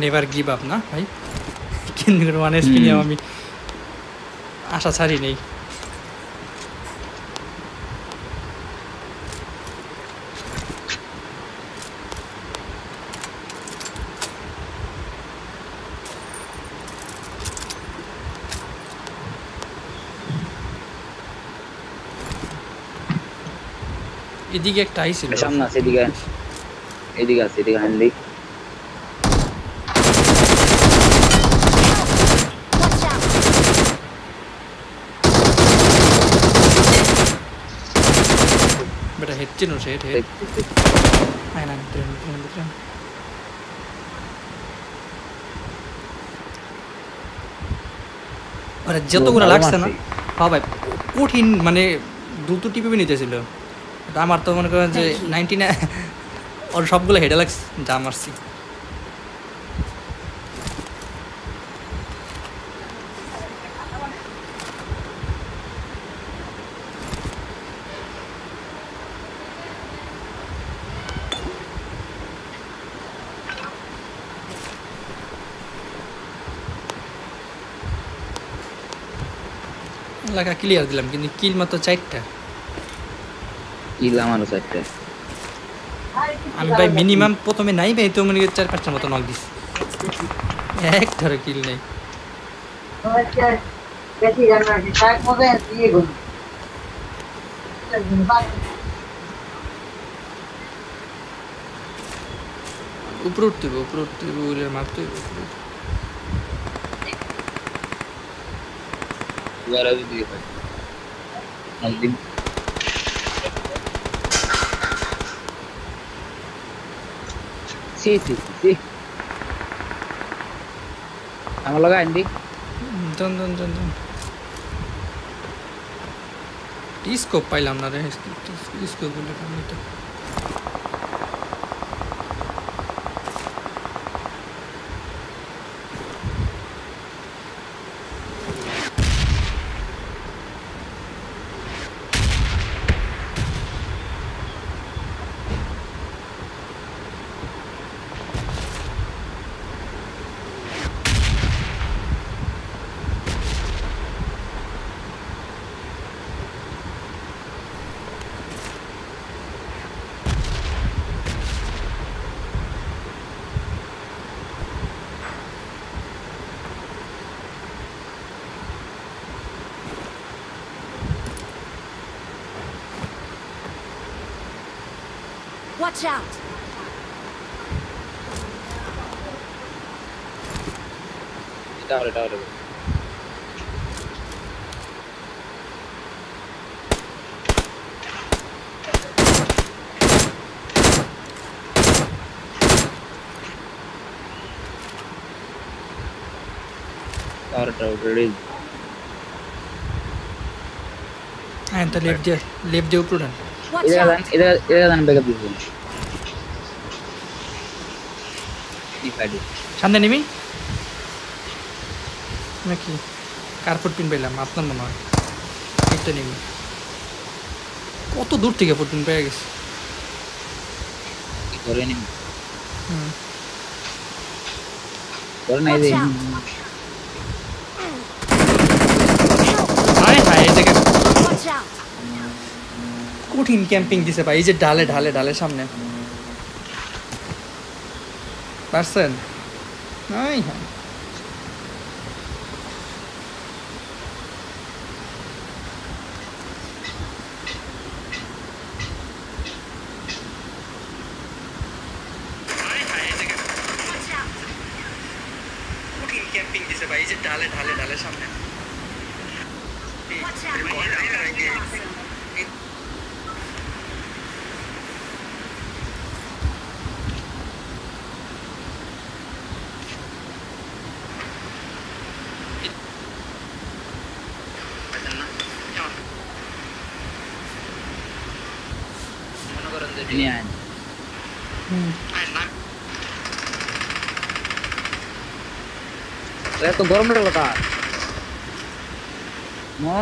নেভার গিভ আপ না ভাই? কিন্তু ওয়ান এসপি নিয়ে আমি আশা ছাড়ি নেই এদিকে একটা আইছিল সামনে আছে এদিকে এদিকে আছে এদিকে হ্যান্ডি বেটা হেড চিনো সে হেড হেড আয় না ভিতরে আন, ভিতরে আন, ভিতরে আন। আরে যতগুলো ভালো লাগছে না মারছি। হ্যাঁ ভাই কঠিন মানে দ্রুত টিপে নিতেছিল এটা আমার তো মনে করেন যে নাইনটি না ওর সবগুলো হেডে লাগছে যা মারছি। লাগা ক্লিয়ার দিলাম কিন্তু কিল মাত্র চারটা। কিল আমারও চারটে আমি ভাই মিনিমাম প্রথমে নাই ভাই তো মনে চার পাঁচটার মতো নক দিস একটারও কিল নেই। উপরে উঠতে হবে উপরে উঠতে হবে উড়ে মারতে হবে উপরে হবে। Lugar Sí, sí, sí. Estamos acá, Andy. Dun, dun, dun, dun. తీసుకో పైలమ్నారే తీసుకో గుండె Watch out! Down it, down it. Start out, ready. And the left, left, left, prudent. Watch out! Either, either, either, either, either, either, either, either, padu. সামনে নেমি নাকি? কার ফুটপিন পেলাম আপনার মনে হয়। একটা নেমি কত দূর থেকে ফুটপিন পেয়ে গেছে. হুম। Watch out! কঠিন ক্যাম্পিং দিছে ভাই এই যে ঢালে ঢালে ঢালে সামনে। Marcelo. Ai, এত গরম লাগলো তার মো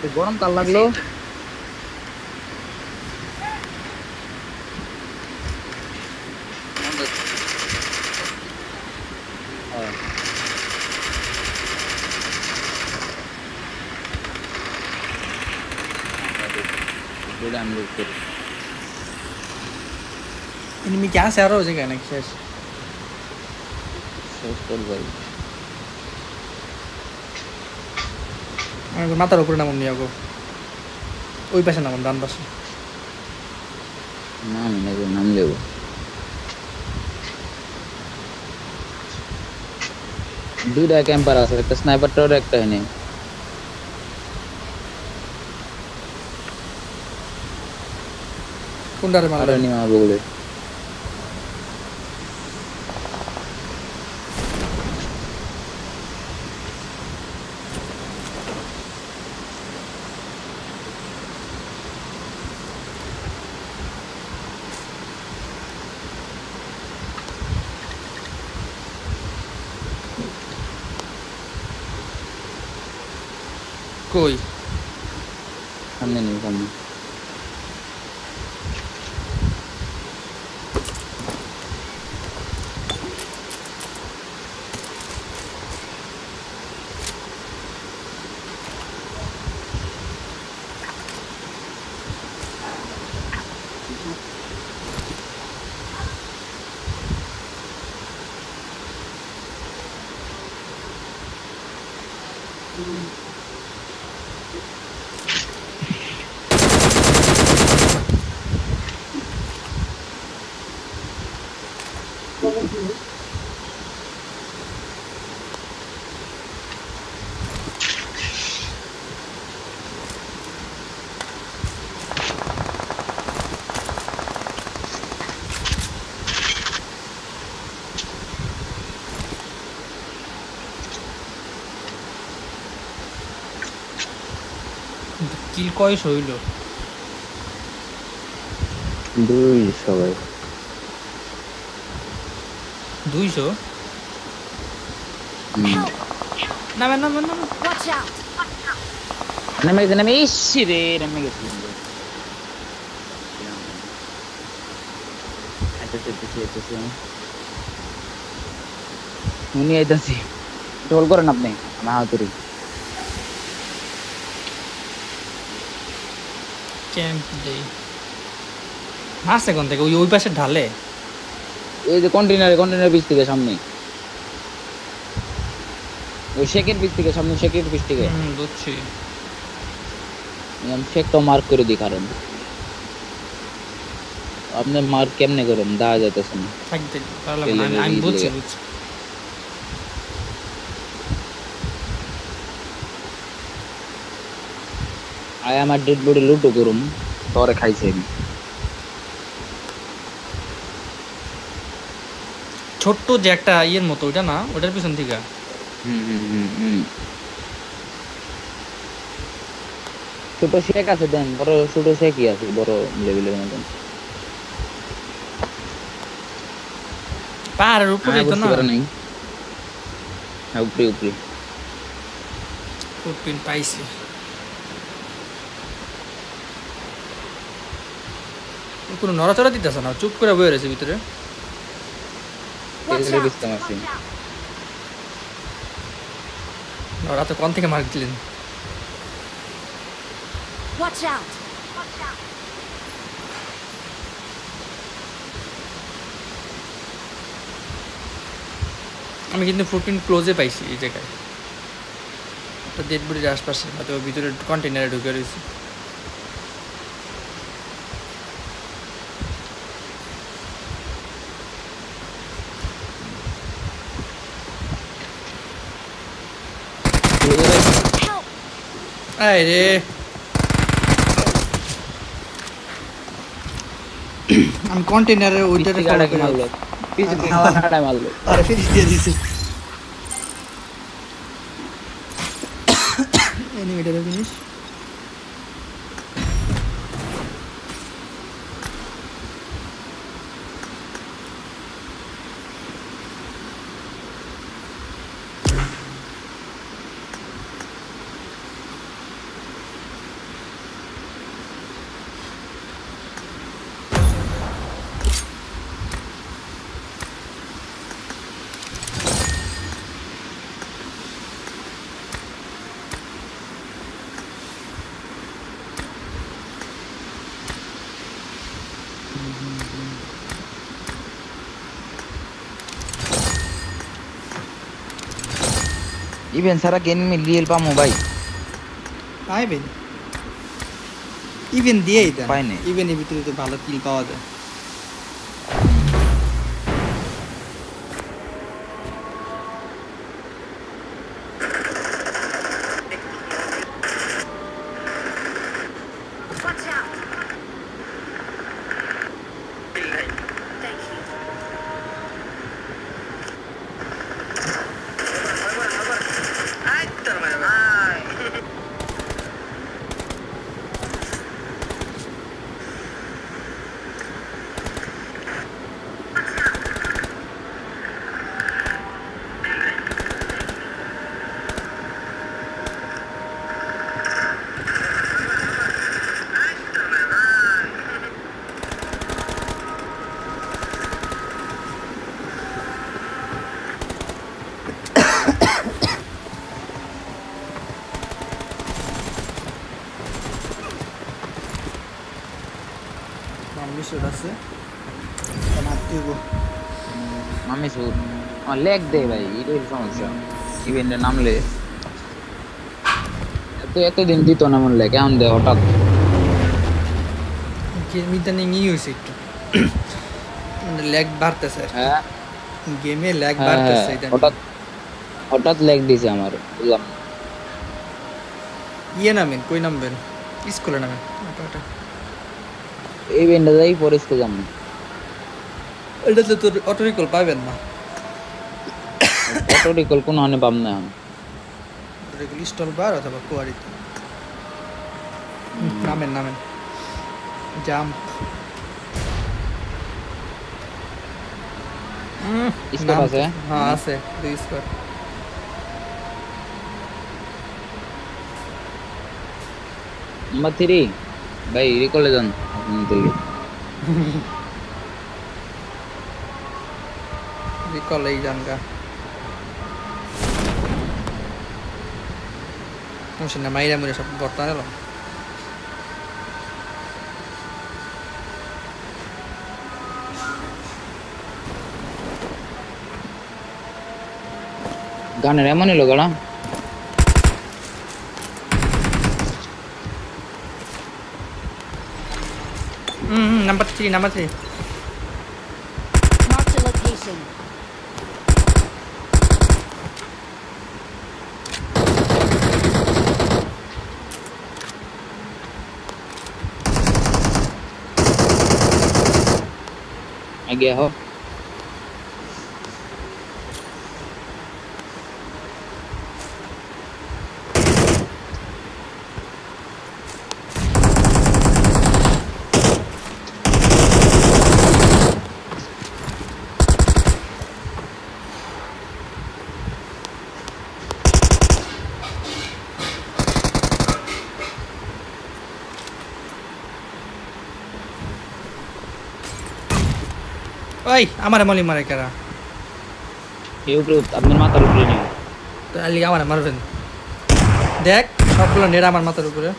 তো গরম কাল লাগলো Udah ambil kiri. এনিমি কি আছে আরো ওই জায়গায় নাকি শেষ শেষ করবো ভাই আমি একবার মাথার উপরে নামুন নিয়ে গো ওই পাশে নামুন ডান পাশে নাম নেব নাম দেব দুইটা ক্যাম্পার আছে একটা স্নাইপারটার একটা এনে কোনটারে আর মারলেন এনে আমার কই সামনে নেই সামনে কিল কয়শ হইল দুই সবাই। দুইশো? নামেন নামেন নামেন। Watch out! নেমে গেছে নেমে ইসি রে নেমে গেছে। উনি আইতাছি টোল করেন আপনি আমার হাতুরি ক্যাম্প দেই মারছে কোন থেকে ওই ওই পাশে ঢালে। এই যে কন্টেনারে কন্টেনার পিস থেকে সামনে। ওই শেকের পিস থেকে সামনে শেকের পিস থেকে। হুম বুঝছি। আমি শেকটা মার্ক করে দিই কারণ। আপনি মার্ক কেমনে করেন? দেওয়া যাইতেছে না। থাকতে ভালো লাগে না। আমি- আমি বুঝছি বুঝছি। আয় আমার ডেড বডি লুটো করুম পরে খাইছে আমি ছোট্ট যে একটা ইয়ের মতো ওইটা না? ওটার পিছন থেকে? হুম হুম হুম হুম। ছোট শেক আছে দেন। বড় ছোট শেকই আছে বড় লেভেলের মতন। পাহাড়ের উপরে হ্যাঁ, তো না? হ্যাঁ উপরে উপরে। ফুটপ্রিন্ট পাইছি। কোনো নড়াচড়া দিতেছে না চুপ করে বয়ে রয়েছে ভিতরে। দিতে মারছি কোন থেকে মার্ক দিলেন? আমি কিন্তু ফুটপ্রিন্ট ক্লোজে পাইছি এই জায়গায়। একটা ডেড বডির আশপাশে হয়তো ভিতরে কন্টেনারে ঢুকে রয়েছে। अरे हम कंटेनर उधर गाड़ा के मार लो पीछे गाड़ा मार लो अरे फिर दे दी से एनिमेटर फिनिश ইভেন সারা গেম মি লিয়েল পামু ভাই পাইবেন ইভেন দিয়ে দেন পাই ইভেন এর ভিতরে তো ভালো কিল পাওয়া যায় Watch out. Thank you. Mummy shot আছে মারতে হইব মামি সুর আমার লেগ দে ভাই এটাই সমস্যা। ইভেন্টে নামলে এত এতদিন দিত না মন লেগ এমন দে হঠাৎ। গেম ইদানিং ই হয়েছে একটু। ল্যাগ বাড়তেছে হ্যাঁ। গেমে ল্যাগ বাড়তেছে হঠাৎ হঠাৎ লেগ দিছে আমার বুঝলাম ইয়ে নামেন কই নামবেন? স্কুলে নামেন। এই ইভেন্টে যাই পরে স্কুল যাম। এটাতে তোর অটো রিকল পাবেন না? ऑटोड इक्वल को नॉन बम ना हम रेगुलर स्टॉल बार अथवा क्वारी तो ना मैं ना मैं जाम इसके पास है हाँ से तो इस पर मथिरी भाई रिकॉल जन तो ये जान का Μου να μαΐρα μου από πορτάρελο. Gunner ammo ni logala. Hmm, number three, number three. गया हो। ওই আমার মলি মারে কারা? এই উপরে আপনার মাথার উপরে নিয়ে তো আলি আমার মারবেন। দেখ সবগুলো নেড়া আমার মাথার উপরে।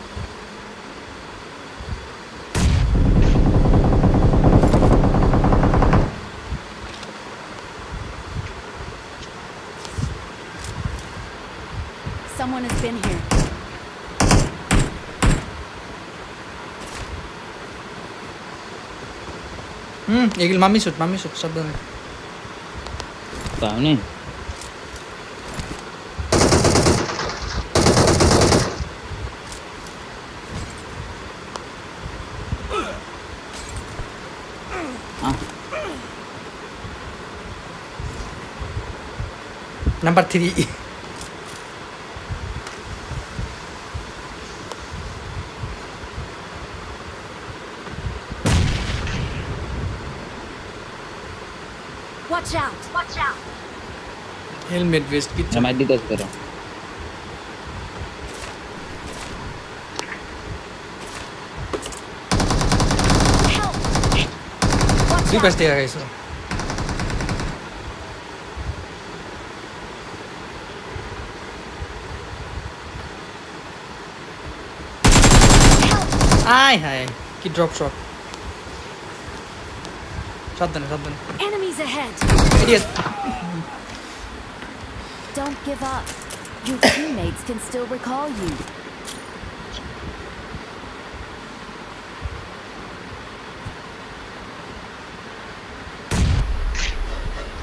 Someone has been here. Igil mami shoot, mami shoot, sabi mo. Paano eh? Number 3 helmet vest की मैं भी टेस्ट कर रहा हूँ Sì, questa era eso. Ai, ai, che drop shot. Shotgun, shotgun. Enemies ahead. Idiot. Don't give up. Your teammates can still recall you.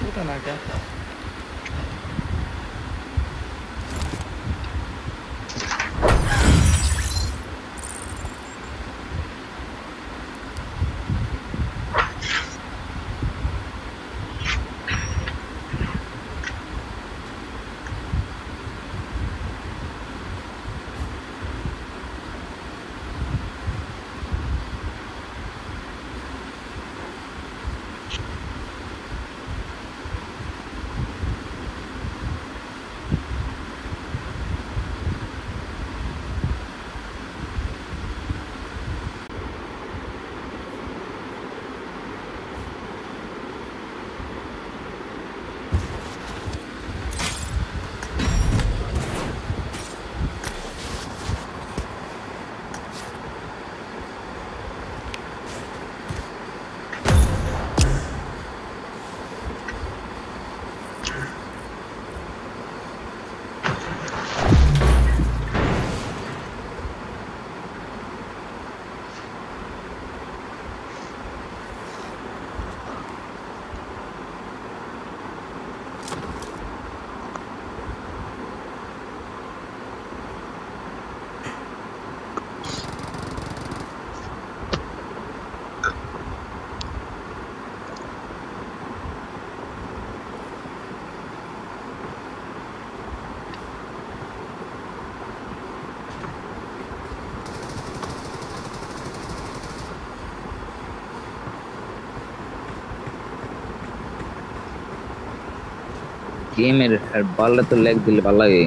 What did গেমের আর বাল্লা তো leg দিলে ভালো লাগে।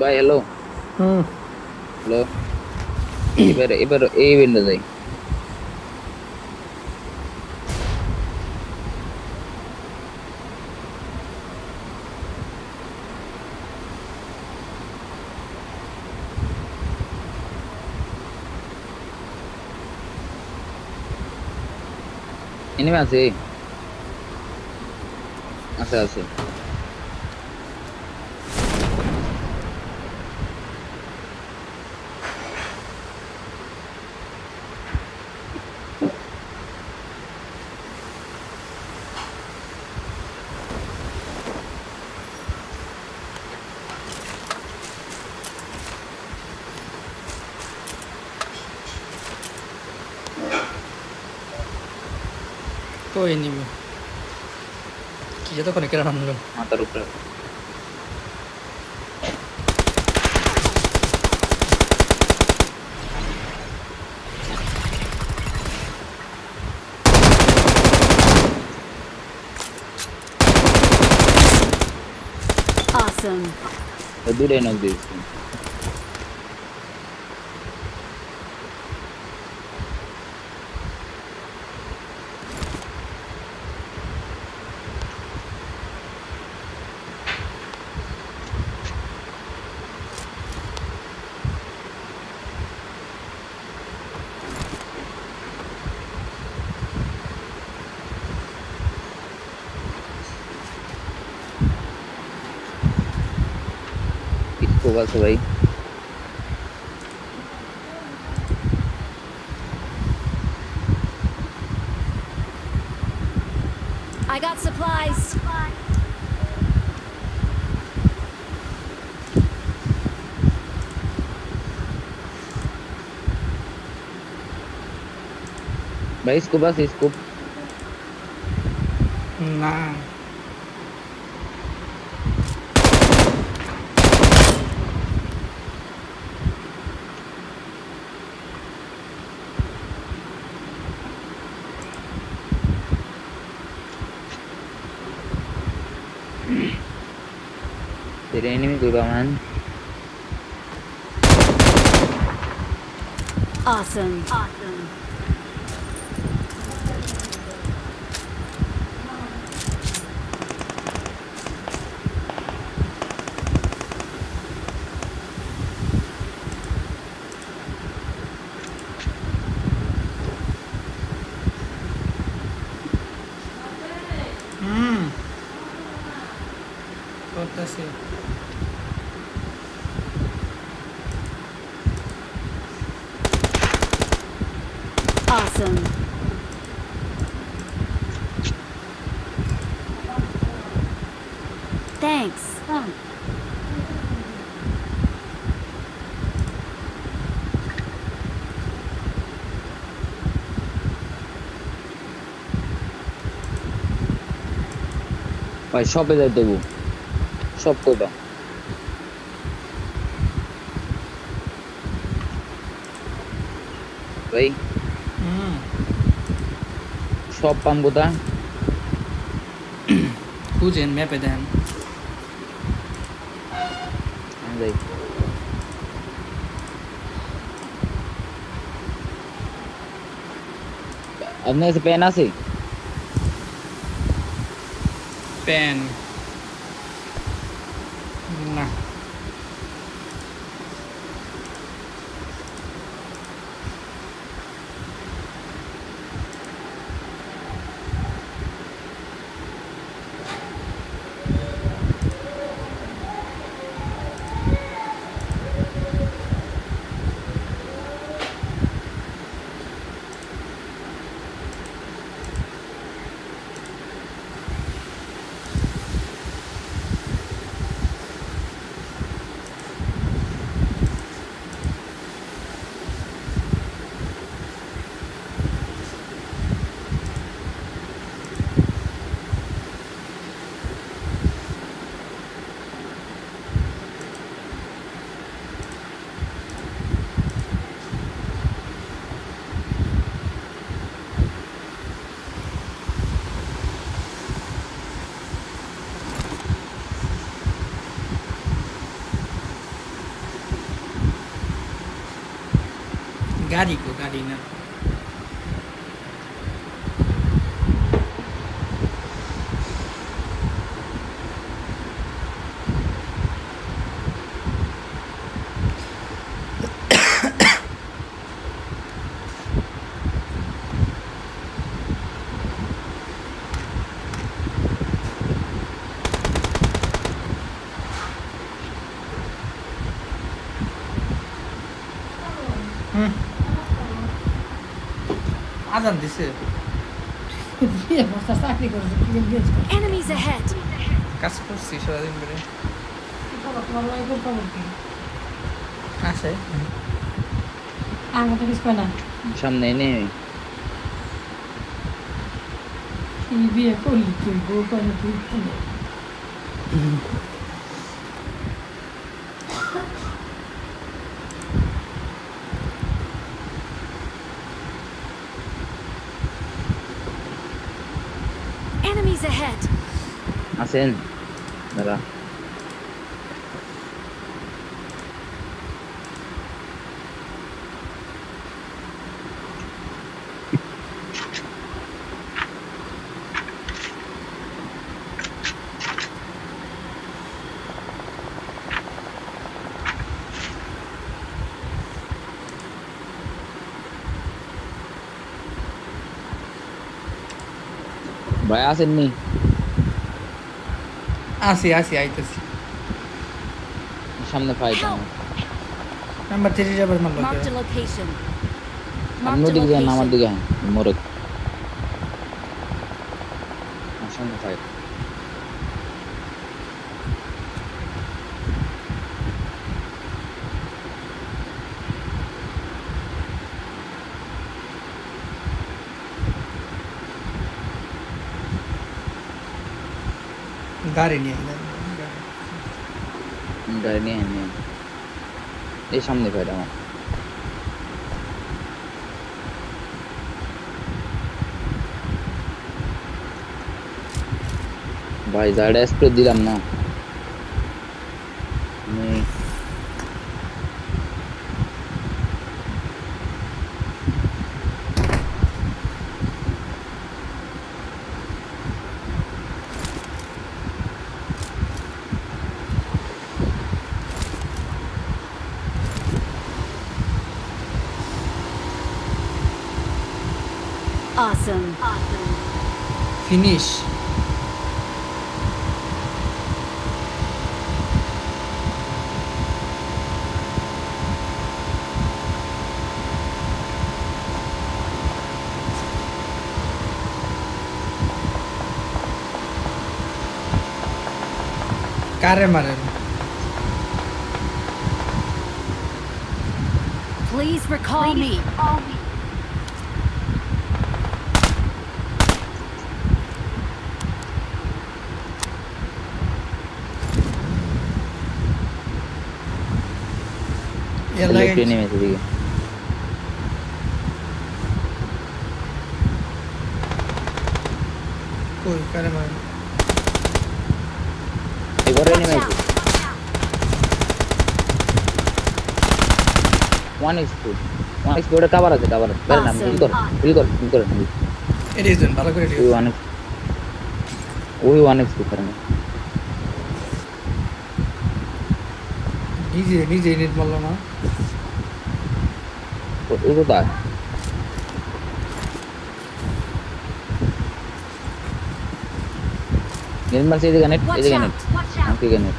ভাই হ্যালো হুম হ্যালো এবার এবার এই ইভেন্টে যাই এনিমে আছে আছে Woi ini bu. Kita tuh kena kira enam belum. Mata rupiah. Awesome. What do they know this? আছে ভাই I got supplies. ভাই স্কোপ আছে scope diba man? Awesome. awesome. ভাই শপে যাই দেবো সব কোটা ভাই হুম সব পাম কোথা খুঁজেন ম্যাপে দেন যাই আপনার কাছে পেন আছে เป็นนะ আজান দিছে। Enemies ahead. কাজ করছি সারাদিন ধরে। আছে। কিছু কয় না? সামনে এনে কি বিয়ে করলি তুই? বউ কয় না তুই? panasin. Dara. Bayasin nih. আসি আসি আইতেছি সামনে ফাইট নাম্বার থ্রি যাবার মারলো Marked a location. অন্য Marked a দিকে যান আমার location. দিকে হ্যাঁ মোরে সামনে ফাইট গাড়ি নিয়ে এই সামনে ভাই আমার ভাই জায়গা স্প্রে দিলাম না। ফিনিশ কারে মারেন Please recall me. এর লাগে লেফটে নেমেছে দিকে কই কারে মারেন এবারে নেমেছে one X two one X ওটা কাভার আছে কাভার আছে বেরেন আপনি কর ফিল কর ফিল করেন এটাই দেন ভালো করে ওই ওয়ান এক্স ওই ওয়ান এক্স টু করেন নিজে নিজে নেট মারলো না itu tak ini masih di kanit, ini kanit, nanti kanit.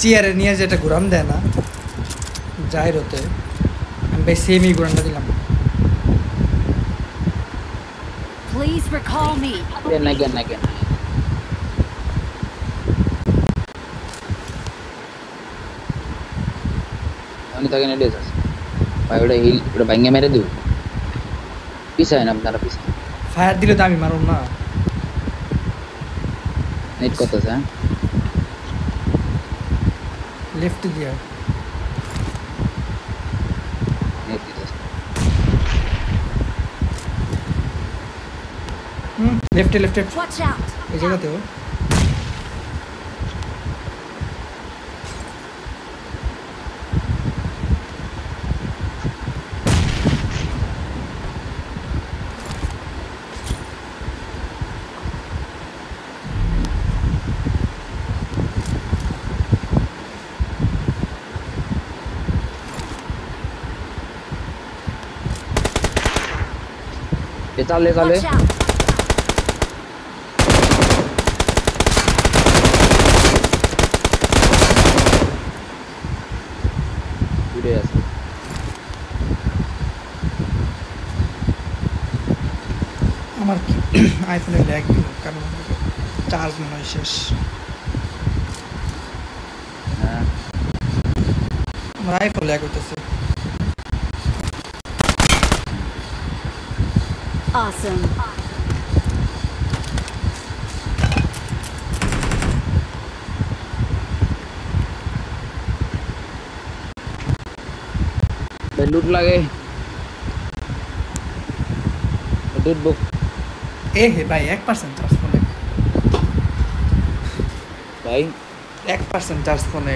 চেয়ারে নিয়ে যেটা ঘুরান দেয় না যাই রতে আমি ভাই সেমই ঘুরানটা দিলাম Please recall me. Again, again, again. আমি তাকে নেটে আছে ভাই ওটা হিল ওটা ভাঙ্গে মেরে দিব পিছায় না আপনারা পিছায় ফায়ার দিলে তো আমি মারুম না নেট করতেছে হ্যাঁ लिफ्ट दिया। हम्म, लिफ्ट लिफ्ट लेफ़्ट। लेफ़्ट ये जगह थे वो চালে চালে. দূরে আছে। আমার আইফোনে ল্যাগ কারণ চার্জ মনে হয় শেষ। হ্যাঁ। আমার আইফোন ল্যাগ হইতেছে। Awesome. ভাই লুট লাগে লুট বুক এ হে ভাই এক পার্সেন্ট চার্জ ফোনে ভাই এক পার্সেন্ট চার্জ ফোনে